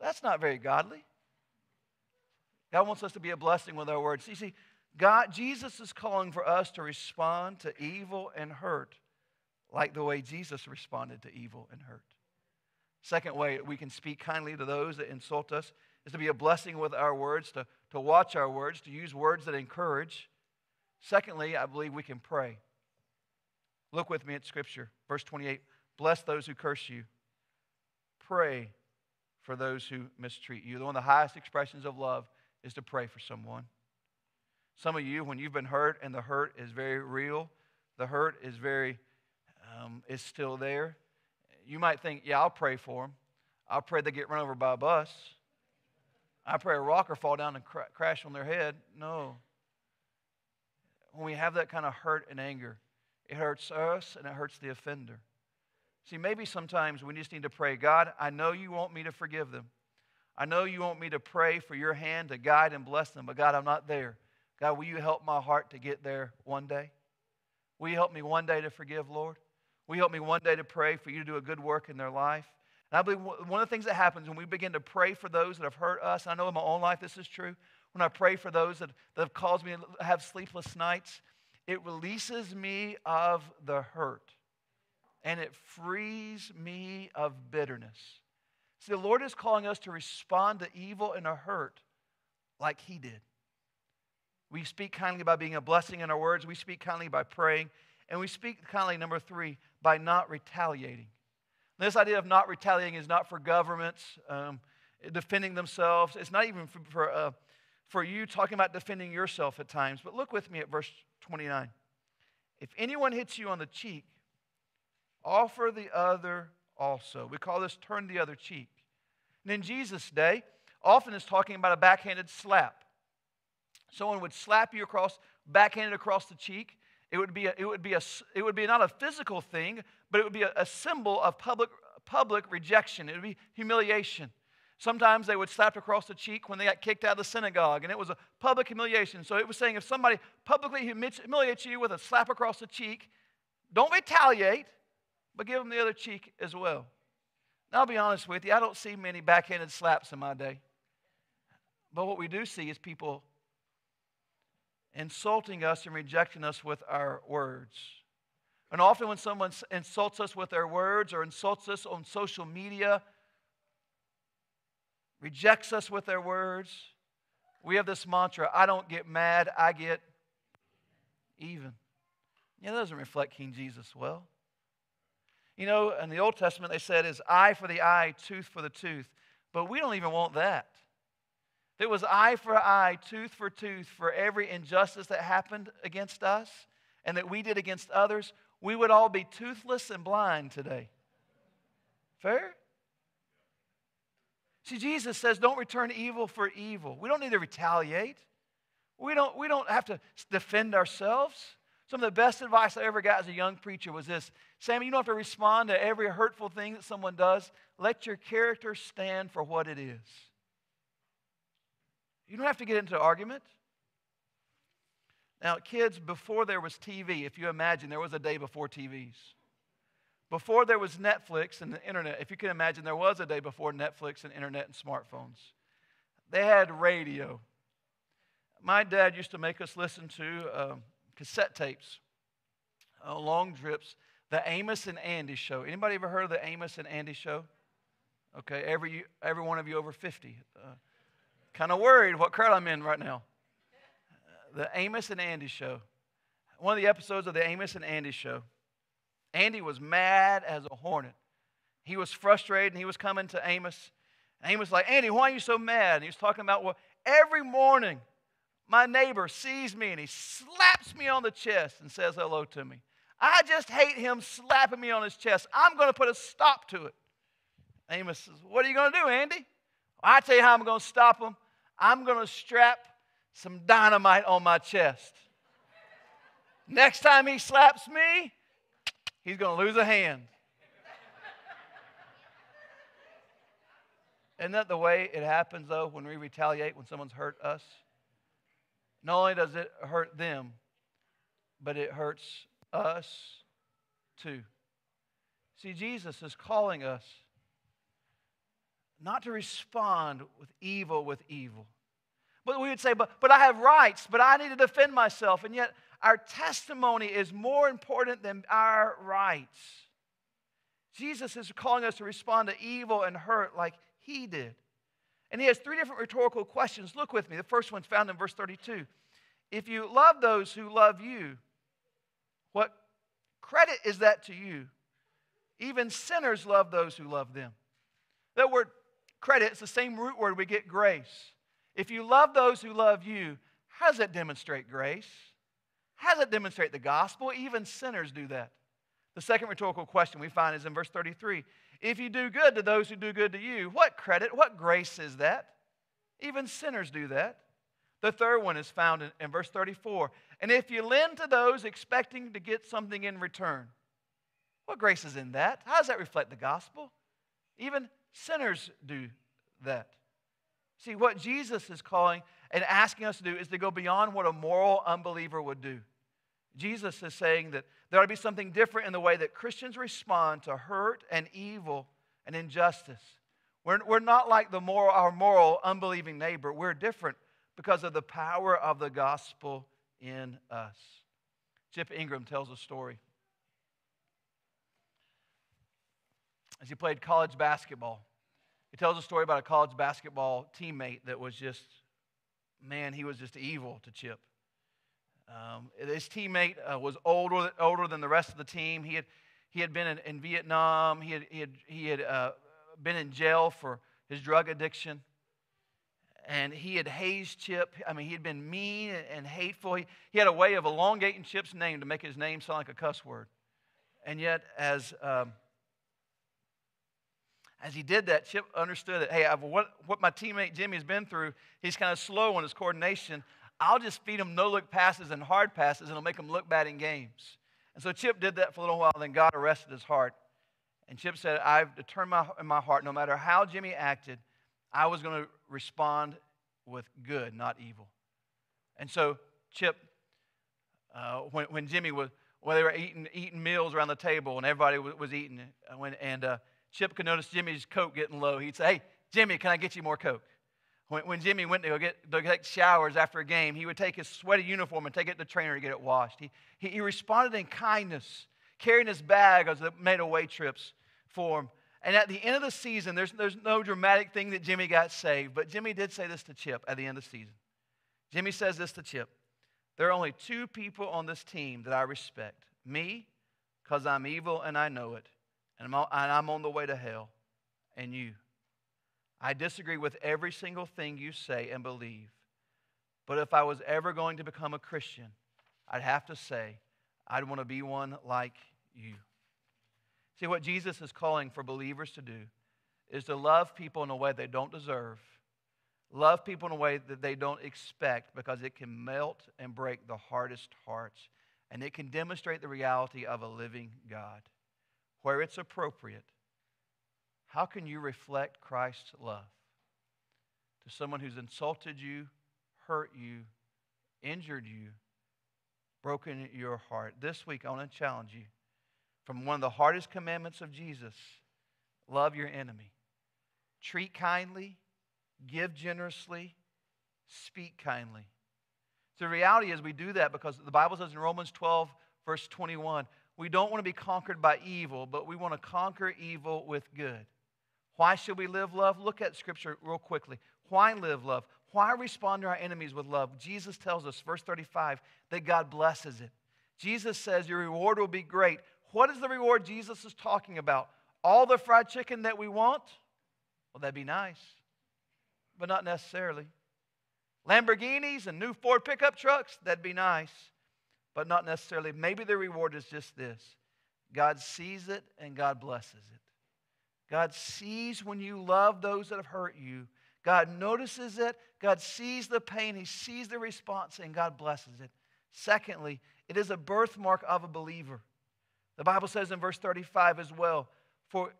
That's not very godly. God wants us to be a blessing with our words. You see, God, Jesus is calling for us to respond to evil and hurt like the way Jesus responded to evil and hurt. Second way we can speak kindly to those that insult us is to be a blessing with our words, to, to watch our words, to use words that encourage. Secondly, I believe we can pray. Look with me at Scripture, verse 28. Bless those who curse you. Pray for those who mistreat you. One of the highest expressions of love is to pray for someone. Some of you, when you've been hurt and the hurt is very real, the hurt is very um, is still there. You might think, yeah, I'll pray for them. I'll pray they get run over by a bus. I pray a rocker fall down and cr- crash on their head. No. When we have that kind of hurt and anger, it hurts us and it hurts the offender. See, maybe sometimes we just need to pray, God, I know you want me to forgive them. I know you want me to pray for your hand to guide and bless them, but God, I'm not there. God, will you help my heart to get there one day? Will you help me one day to forgive, Lord? Will you help me one day to pray for you to do a good work in their life? And I believe one of the things that happens when we begin to pray for those that have hurt us, I know in my own life this is true, when I pray for those that, that have caused me to have sleepless nights, it releases me of the hurt and it frees me of bitterness. See, the Lord is calling us to respond to evil and a hurt like He did. We speak kindly by being a blessing in our words, we speak kindly by praying, and we speak kindly, number three, by not retaliating. This idea of not retaliating is not for governments. Um, defending themselves. It's not even for, for, uh, for you talking about defending yourself at times. But look with me at verse 29. If anyone hits you on the cheek, offer the other also. We call this turn the other cheek. And in Jesus' day, often it's talking about a backhanded slap. Someone would slap you across, backhanded across the cheek. It would be, a, it would be, a, it would be not a physical thing, but it would be a, a symbol of public, public rejection. It would be humiliation. Sometimes they would slap across the cheek when they got kicked out of the synagogue, and it was a public humiliation. So it was saying if somebody publicly humiliates you with a slap across the cheek, don't retaliate, but give them the other cheek as well. Now, I'll be honest with you, I don't see many backhanded slaps in my day. But what we do see is people insulting us and rejecting us with our words. And often, when someone insults us with their words or insults us on social media, rejects us with their words, we have this mantra I don't get mad, I get even. Yeah, that doesn't reflect King Jesus well. You know, in the Old Testament, they said is eye for the eye, tooth for the tooth. But we don't even want that. If it was eye for eye, tooth for tooth for every injustice that happened against us and that we did against others, we would all be toothless and blind today. Fair? See, Jesus says, don't return evil for evil. We don't need to retaliate. We don't, we don't have to defend ourselves. Some of the best advice I ever got as a young preacher was this Sammy, you don't have to respond to every hurtful thing that someone does. Let your character stand for what it is. You don't have to get into argument. Now, kids, before there was TV, if you imagine there was a day before TVs. Before there was Netflix and the internet, if you can imagine there was a day before Netflix and internet and smartphones, they had radio. My dad used to make us listen to um, cassette tapes, uh, long drips. The Amos and Andy show. Anybody ever heard of the Amos and Andy show? Okay, every, every one of you over 50. Uh, kind of worried what crowd I'm in right now. Uh, the Amos and Andy show. One of the episodes of the Amos and Andy show. Andy was mad as a hornet. He was frustrated and he was coming to Amos. And Amos was like, Andy, why are you so mad? And he was talking about, well, every morning my neighbor sees me and he slaps me on the chest and says hello to me. I just hate him slapping me on his chest. I'm going to put a stop to it. Amos says, What are you going to do, Andy? I tell you how I'm going to stop him. I'm going to strap some dynamite on my chest. Next time he slaps me, he's going to lose a hand. Isn't that the way it happens, though, when we retaliate when someone's hurt us? Not only does it hurt them, but it hurts us too. See, Jesus is calling us not to respond with evil with evil. But we would say, but, but I have rights, but I need to defend myself. And yet, our testimony is more important than our rights. Jesus is calling us to respond to evil and hurt like he did. And he has three different rhetorical questions. Look with me. The first one's found in verse 32. If you love those who love you, what credit is that to you? Even sinners love those who love them. That word credit is the same root word we get grace. If you love those who love you, how does that demonstrate grace? How does it demonstrate the gospel? Even sinners do that. The second rhetorical question we find is in verse 33. If you do good to those who do good to you, what credit, what grace is that? Even sinners do that. The third one is found in, in verse 34. And if you lend to those expecting to get something in return, what grace is in that? How does that reflect the gospel? Even sinners do that. See, what Jesus is calling and asking us to do is to go beyond what a moral unbeliever would do. Jesus is saying that there ought to be something different in the way that Christians respond to hurt and evil and injustice. We're, we're not like the moral, our moral, unbelieving neighbor. We're different because of the power of the gospel in us. Chip Ingram tells a story. As he played college basketball, he tells a story about a college basketball teammate that was just, man, he was just evil to Chip. Um, his teammate uh, was older, older than the rest of the team. He had, he had been in, in Vietnam. He had, he had, he had uh, been in jail for his drug addiction. And he had hazed Chip. I mean, he had been mean and hateful. He, he had a way of elongating Chip's name to make his name sound like a cuss word. And yet, as, um, as he did that, Chip understood that, hey, I've, what, what my teammate Jimmy has been through, he's kind of slow on his coordination. I'll just feed him no look passes and hard passes, and it'll make him look bad in games. And so Chip did that for a little while, then God arrested his heart. And Chip said, I've determined my, in my heart, no matter how Jimmy acted, I was going to respond with good, not evil. And so Chip, uh, when, when Jimmy was, when they were eating, eating meals around the table and everybody was, was eating, uh, when, and uh, Chip could notice Jimmy's coat getting low, he'd say, Hey, Jimmy, can I get you more Coke? When, when Jimmy went to go get to take showers after a game, he would take his sweaty uniform and take it to the trainer to get it washed. He, he, he responded in kindness, carrying his bag as they made away trips for him. And at the end of the season, there's, there's no dramatic thing that Jimmy got saved, but Jimmy did say this to Chip at the end of the season. Jimmy says this to Chip There are only two people on this team that I respect me, because I'm evil and I know it, and I'm, and I'm on the way to hell, and you. I disagree with every single thing you say and believe, but if I was ever going to become a Christian, I'd have to say, I'd want to be one like you. See, what Jesus is calling for believers to do is to love people in a way they don't deserve, love people in a way that they don't expect because it can melt and break the hardest hearts, and it can demonstrate the reality of a living God. Where it's appropriate, how can you reflect Christ's love to someone who's insulted you, hurt you, injured you, broken your heart? This week, I want to challenge you from one of the hardest commandments of Jesus love your enemy. Treat kindly, give generously, speak kindly. The reality is, we do that because the Bible says in Romans 12, verse 21, we don't want to be conquered by evil, but we want to conquer evil with good. Why should we live love? Look at Scripture real quickly. Why live love? Why respond to our enemies with love? Jesus tells us, verse 35, that God blesses it. Jesus says, Your reward will be great. What is the reward Jesus is talking about? All the fried chicken that we want? Well, that'd be nice, but not necessarily. Lamborghinis and new Ford pickup trucks? That'd be nice, but not necessarily. Maybe the reward is just this God sees it and God blesses it. God sees when you love those that have hurt you. God notices it. God sees the pain. He sees the response, and God blesses it. Secondly, it is a birthmark of a believer. The Bible says in verse 35 as well, for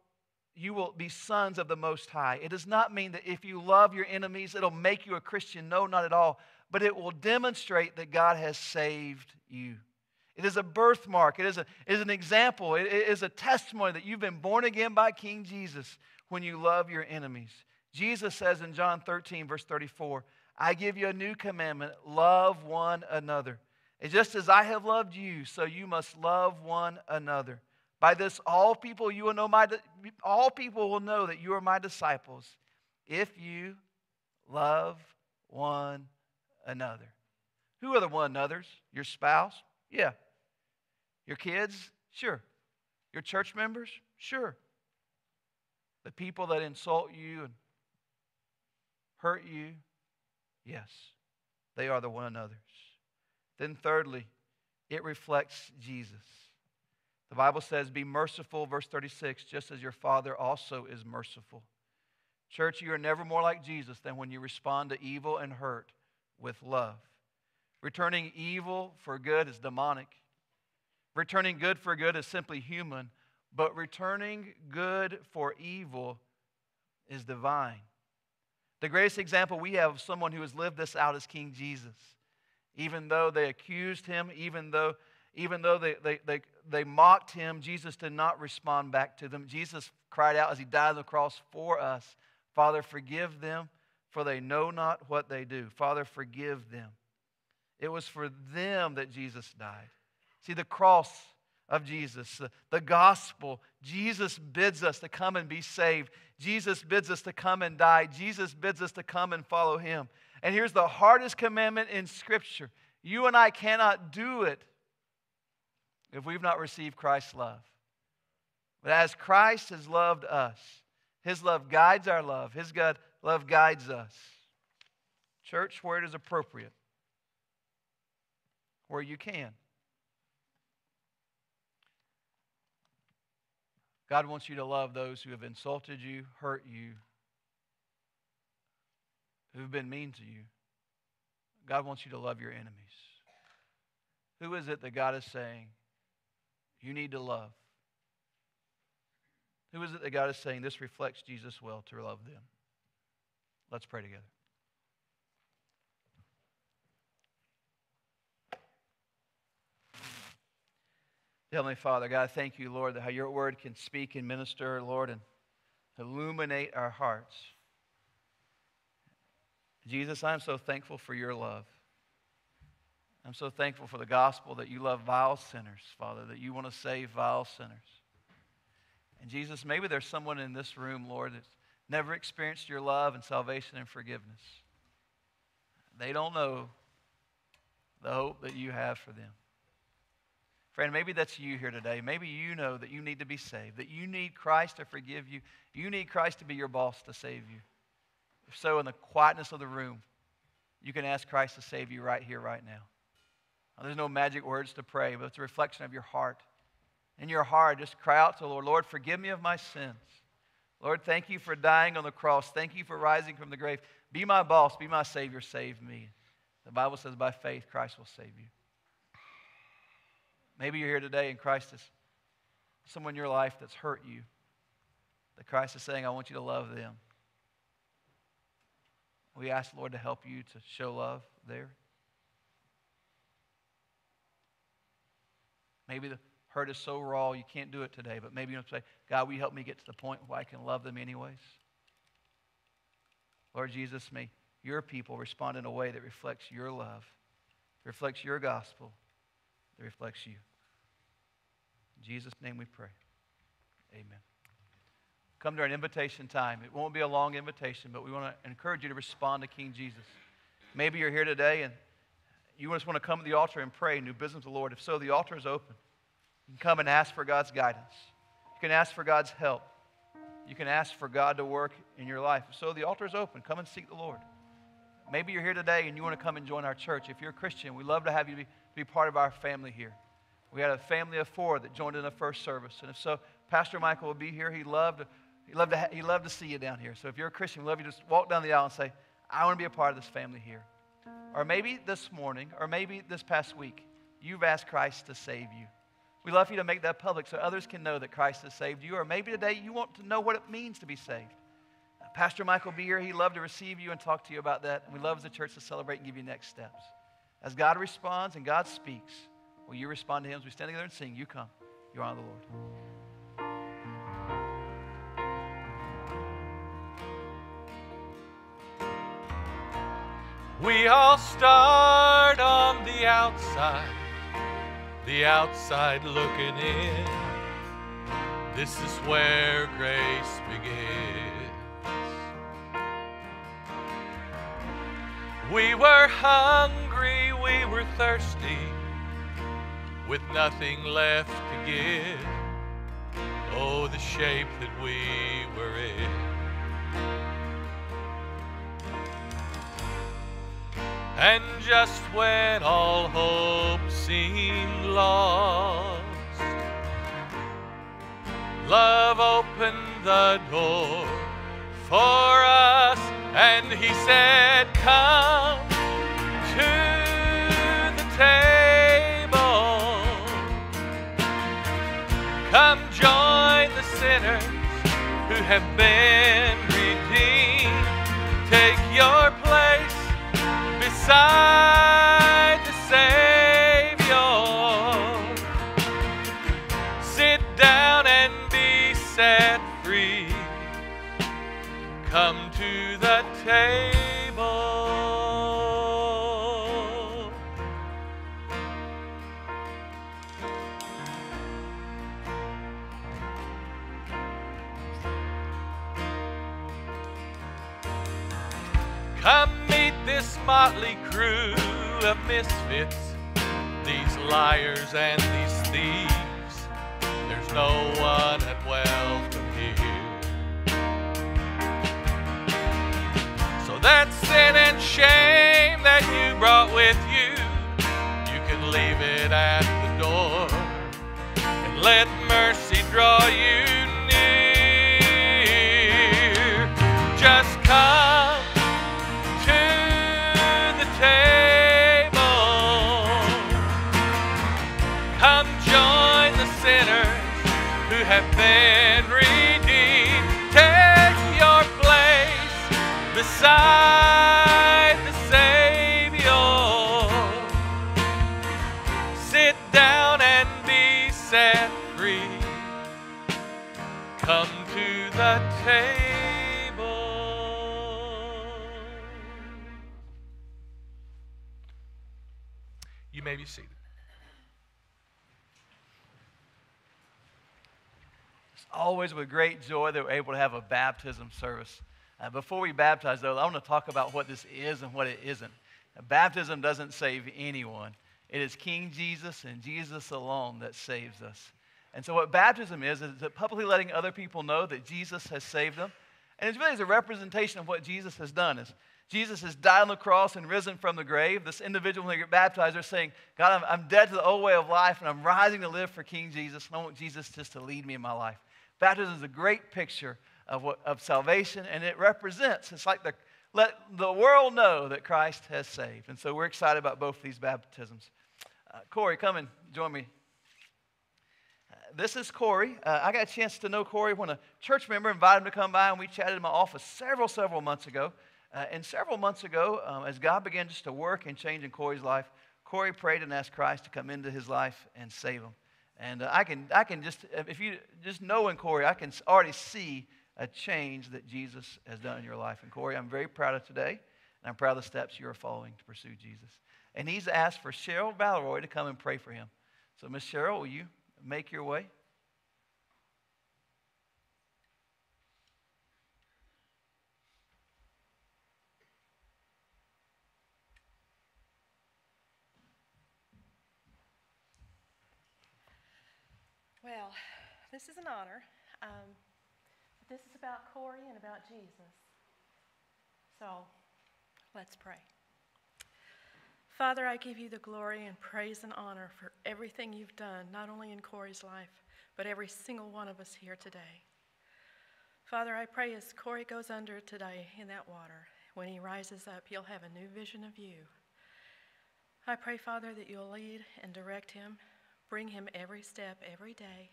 you will be sons of the Most High. It does not mean that if you love your enemies, it'll make you a Christian. No, not at all. But it will demonstrate that God has saved you. It is a birthmark. It is, a, it is an example. It, it is a testimony that you've been born again by King Jesus when you love your enemies. Jesus says in John 13, verse 34, I give you a new commandment love one another. And just as I have loved you, so you must love one another. By this, all people you will know my all people will know that you are my disciples, if you love one another. Who are the one another's? Your spouse? Yeah. Your kids? Sure. Your church members? Sure. The people that insult you and hurt you? Yes. They are the one another's. Then, thirdly, it reflects Jesus. The Bible says, Be merciful, verse 36, just as your Father also is merciful. Church, you are never more like Jesus than when you respond to evil and hurt with love. Returning evil for good is demonic. Returning good for good is simply human, but returning good for evil is divine. The greatest example we have of someone who has lived this out is King Jesus. Even though they accused him, even though, even though they, they, they, they mocked him, Jesus did not respond back to them. Jesus cried out as he died on the cross for us Father, forgive them, for they know not what they do. Father, forgive them. It was for them that Jesus died. See, the cross of Jesus, the, the gospel, Jesus bids us to come and be saved. Jesus bids us to come and die. Jesus bids us to come and follow him. And here's the hardest commandment in Scripture you and I cannot do it if we've not received Christ's love. But as Christ has loved us, His love guides our love. His God, love guides us. Church, where it is appropriate, where you can. God wants you to love those who have insulted you, hurt you, who've been mean to you. God wants you to love your enemies. Who is it that God is saying you need to love? Who is it that God is saying this reflects Jesus well to love them? Let's pray together. Heavenly Father, God, I thank you, Lord, that how your word can speak and minister, Lord, and illuminate our hearts. Jesus, I'm so thankful for your love. I'm so thankful for the gospel that you love vile sinners, Father, that you want to save vile sinners. And Jesus, maybe there's someone in this room, Lord, that's never experienced your love and salvation and forgiveness. They don't know the hope that you have for them. Friend, maybe that's you here today. Maybe you know that you need to be saved, that you need Christ to forgive you. You need Christ to be your boss to save you. If so, in the quietness of the room, you can ask Christ to save you right here, right now. now there's no magic words to pray, but it's a reflection of your heart. In your heart, just cry out to the Lord, Lord, forgive me of my sins. Lord, thank you for dying on the cross. Thank you for rising from the grave. Be my boss, be my Savior, save me. The Bible says by faith, Christ will save you. Maybe you're here today and Christ is someone in your life that's hurt you. That Christ is saying, I want you to love them. We ask, the Lord, to help you to show love there. Maybe the hurt is so raw you can't do it today, but maybe you want to say, God, will you help me get to the point where I can love them anyways? Lord Jesus, may your people respond in a way that reflects your love, reflects your gospel, that reflects you. In Jesus' name we pray. Amen. Come to our invitation time. It won't be a long invitation, but we want to encourage you to respond to King Jesus. Maybe you're here today and you just want to come to the altar and pray and do business with the Lord. If so, the altar is open. You can come and ask for God's guidance. You can ask for God's help. You can ask for God to work in your life. So the altar is open. Come and seek the Lord. Maybe you're here today and you want to come and join our church. If you're a Christian, we'd love to have you be, be part of our family here. We had a family of four that joined in the first service. And if so, Pastor Michael will be here. He loved, he loved, to, he loved to see you down here. So if you're a Christian, we'd love you to just walk down the aisle and say, I want to be a part of this family here. Or maybe this morning, or maybe this past week, you've asked Christ to save you. We'd love you to make that public so others can know that Christ has saved you. Or maybe today you want to know what it means to be saved. Uh, Pastor Michael will be here. He'd love to receive you and talk to you about that. And we love as a church to celebrate and give you next steps. As God responds and God speaks, will you respond to Him as we stand together and sing? You come. You honor the Lord. We all start on the outside, the outside looking in. This is where grace begins. We were hungry, we were thirsty, with nothing left to give. Oh, the shape that we were in. And just when all hope seemed lost, love opened the door for us, and He said, Come to Come join the sinners who have been redeemed. Take your place beside misfits, these liars and these thieves. There's no one at welcome here. So that sin and shame that you brought with you, you can leave it at the door and let mercy draw you near. Just come. Been redeemed. Take your place beside always with great joy that we're able to have a baptism service. Uh, before we baptize, though, I want to talk about what this is and what it isn't. Uh, baptism doesn't save anyone, it is King Jesus and Jesus alone that saves us. And so, what baptism is, is that publicly letting other people know that Jesus has saved them. And it's really a representation of what Jesus has done. Is Jesus has died on the cross and risen from the grave. This individual, when they get baptized, they're saying, God, I'm, I'm dead to the old way of life, and I'm rising to live for King Jesus, and I want Jesus just to lead me in my life. Baptism is a great picture of, what, of salvation, and it represents, it's like the, let the world know that Christ has saved. And so we're excited about both these baptisms. Uh, Corey, come and join me. Uh, This is Corey. Uh, I got a chance to know Corey when a church member invited him to come by, and we chatted in my office several, several months ago. Uh, and several months ago, um, as God began just to work and change in Corey's life, Corey prayed and asked Christ to come into his life and save him. And uh, I can, I can just, if you just knowing Corey, I can already see a change that Jesus has done in your life. And Corey, I'm very proud of today, and I'm proud of the steps you are following to pursue Jesus. And he's asked for Cheryl Valeroy to come and pray for him. So, Miss Cheryl, will you make your way? Well, this is an honor. Um, but this is about Corey and about Jesus. So let's pray. Father, I give you the glory and praise and honor for everything you've done, not only in Corey's life, but every single one of us here today. Father, I pray as Corey goes under today in that water, when he rises up, he'll have a new vision of you. I pray, Father, that you'll lead and direct him, bring him every step, every day.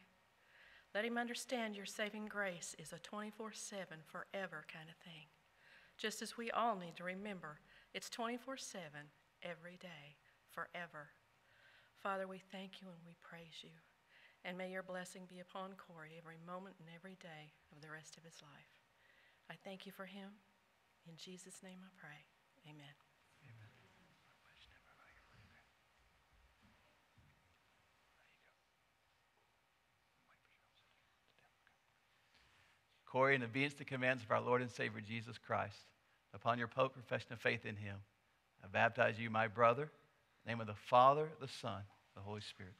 Let him understand your saving grace is a 24 7, forever kind of thing. Just as we all need to remember, it's 24 7, every day, forever. Father, we thank you and we praise you. And may your blessing be upon Corey every moment and every day of the rest of his life. I thank you for him. In Jesus' name I pray. Amen. Corey, in obedience to the commands of our Lord and Savior Jesus Christ, upon your public profession of faith in him, I baptize you, my brother, in the name of the Father, the Son, the Holy Spirit.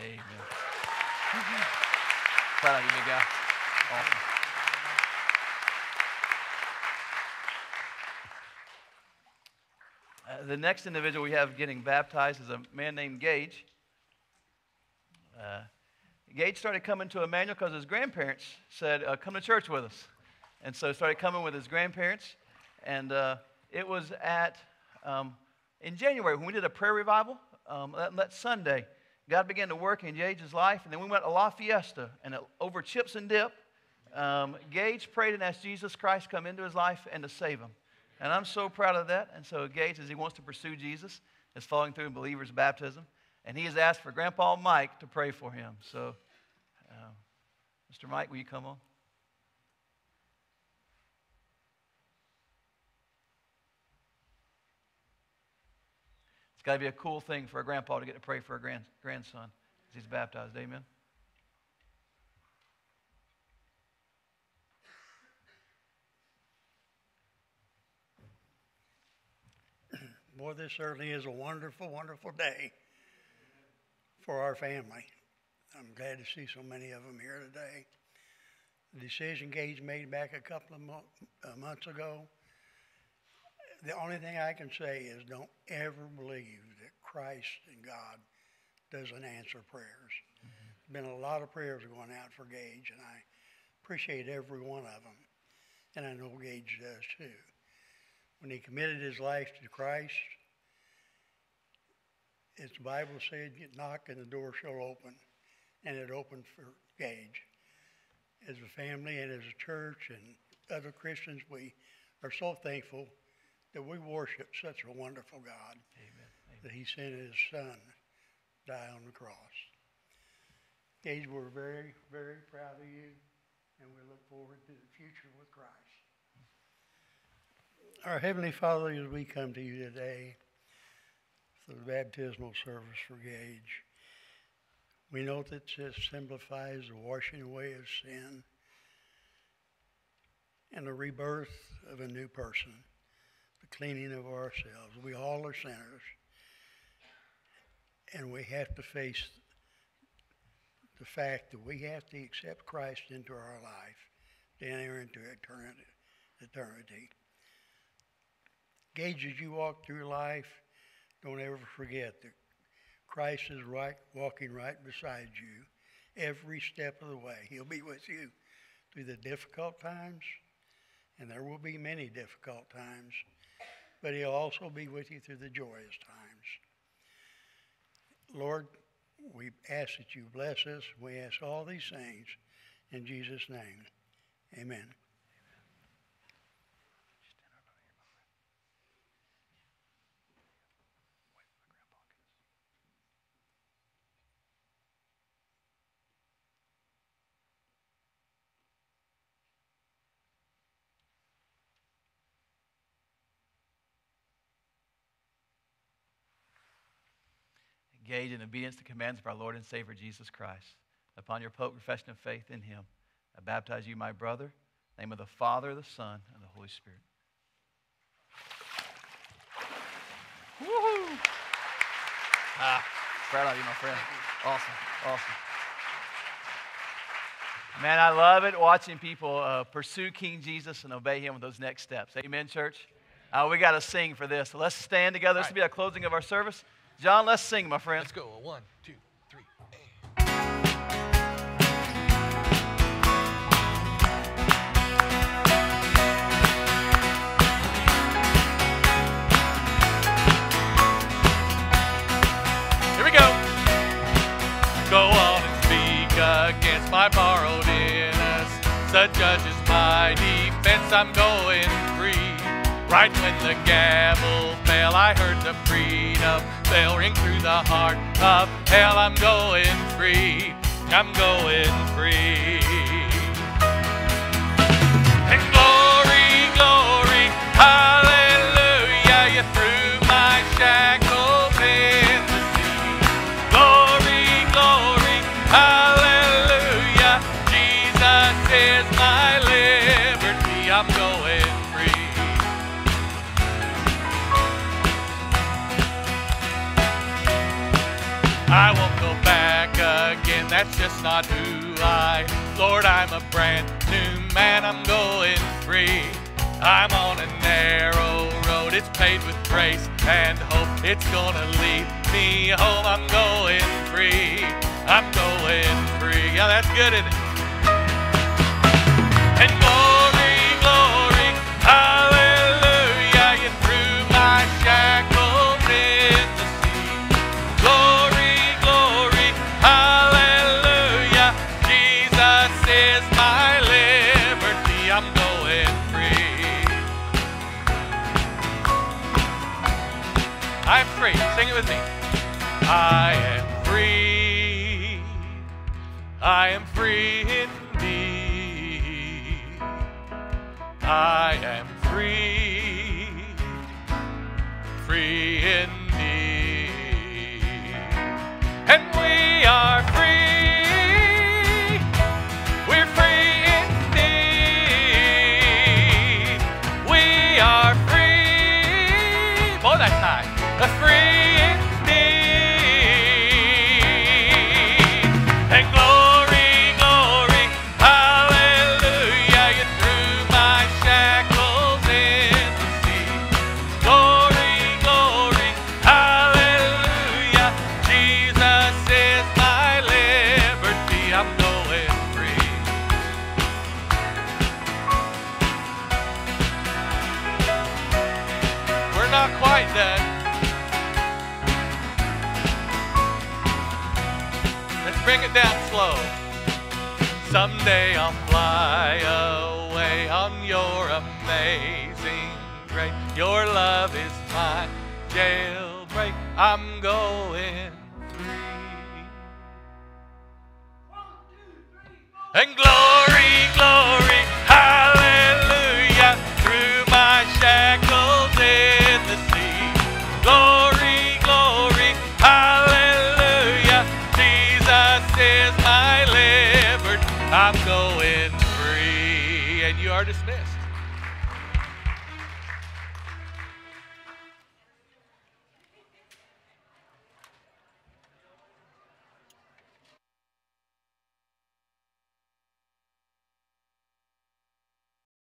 Amen. *laughs* Proud of you, big guy. Awesome. Uh, the next individual we have getting baptized is a man named Gage. Uh, Gage started coming to Immanuel because his grandparents said, uh, Come to church with us. And so started coming with his grandparents. And uh, it was at, um, in January, when we did a prayer revival, um, that, that Sunday, God began to work in Gage's life. And then we went to La Fiesta, and it, over chips and dip, um, Gage prayed and asked Jesus Christ come into his life and to save him. And I'm so proud of that. And so Gage, as he wants to pursue Jesus, is following through in believers' baptism. And he has asked for Grandpa Mike to pray for him. So, um, Mr. Mike, will you come on? It's got to be a cool thing for a grandpa to get to pray for a grand, grandson as he's baptized. Amen. Boy, this certainly is a wonderful, wonderful day for our family. I'm glad to see so many of them here today. the decision Gage made back a couple of mo- uh, months ago. The only thing I can say is don't ever believe that Christ and God doesn't answer prayers. Been a lot of prayers going out for Gage, and I appreciate every one of them, and I know Gage does too. When he committed his life to Christ, as the Bible said, you knock and the door shall open, and it opened for Gage. As a family and as a church and other Christians, we are so thankful that we worship such a wonderful God that He sent His Son die on the cross. Gage, we're very, very proud of you, and we look forward to the future with Christ. Our Heavenly Father, as we come to you today for the baptismal service for Gage, we know that this simplifies the washing away of sin and the rebirth of a new person, the cleaning of ourselves. We all are sinners, and we have to face the fact that we have to accept Christ into our life to enter into eternity. eternity. Gage, as you walk through life, don't ever forget that Christ is right, walking right beside you every step of the way. He'll be with you through the difficult times, and there will be many difficult times, but He'll also be with you through the joyous times. Lord, we ask that you bless us. We ask all these things in Jesus' name. Amen. Engage in obedience to the commands of our Lord and Savior Jesus Christ. Upon your profession of faith in him, I baptize you, my brother, in the name of the Father, the Son, and the Holy Spirit. Woohoo! Ah, proud of you, my friend. Awesome, awesome. Man, I love it watching people uh, pursue King Jesus and obey him with those next steps. Amen, church? Uh, we got to sing for this. So let's stand together. This will be our closing of our service. John, let's sing, my friend. Let's go. One, two, three. Here we go. Go on and speak against my borrowed innocence. The judge is my defense. I'm going. Right when the gavel fell, I heard the freedom bell ring through the heart of hell. I'm going free. I'm going free. That's just not who I. Lord, I'm a brand new man, I'm going free. I'm on a narrow road, it's paved with grace and hope. It's gonna lead me home, I'm going free. I'm going free. Yeah, that's good, 70.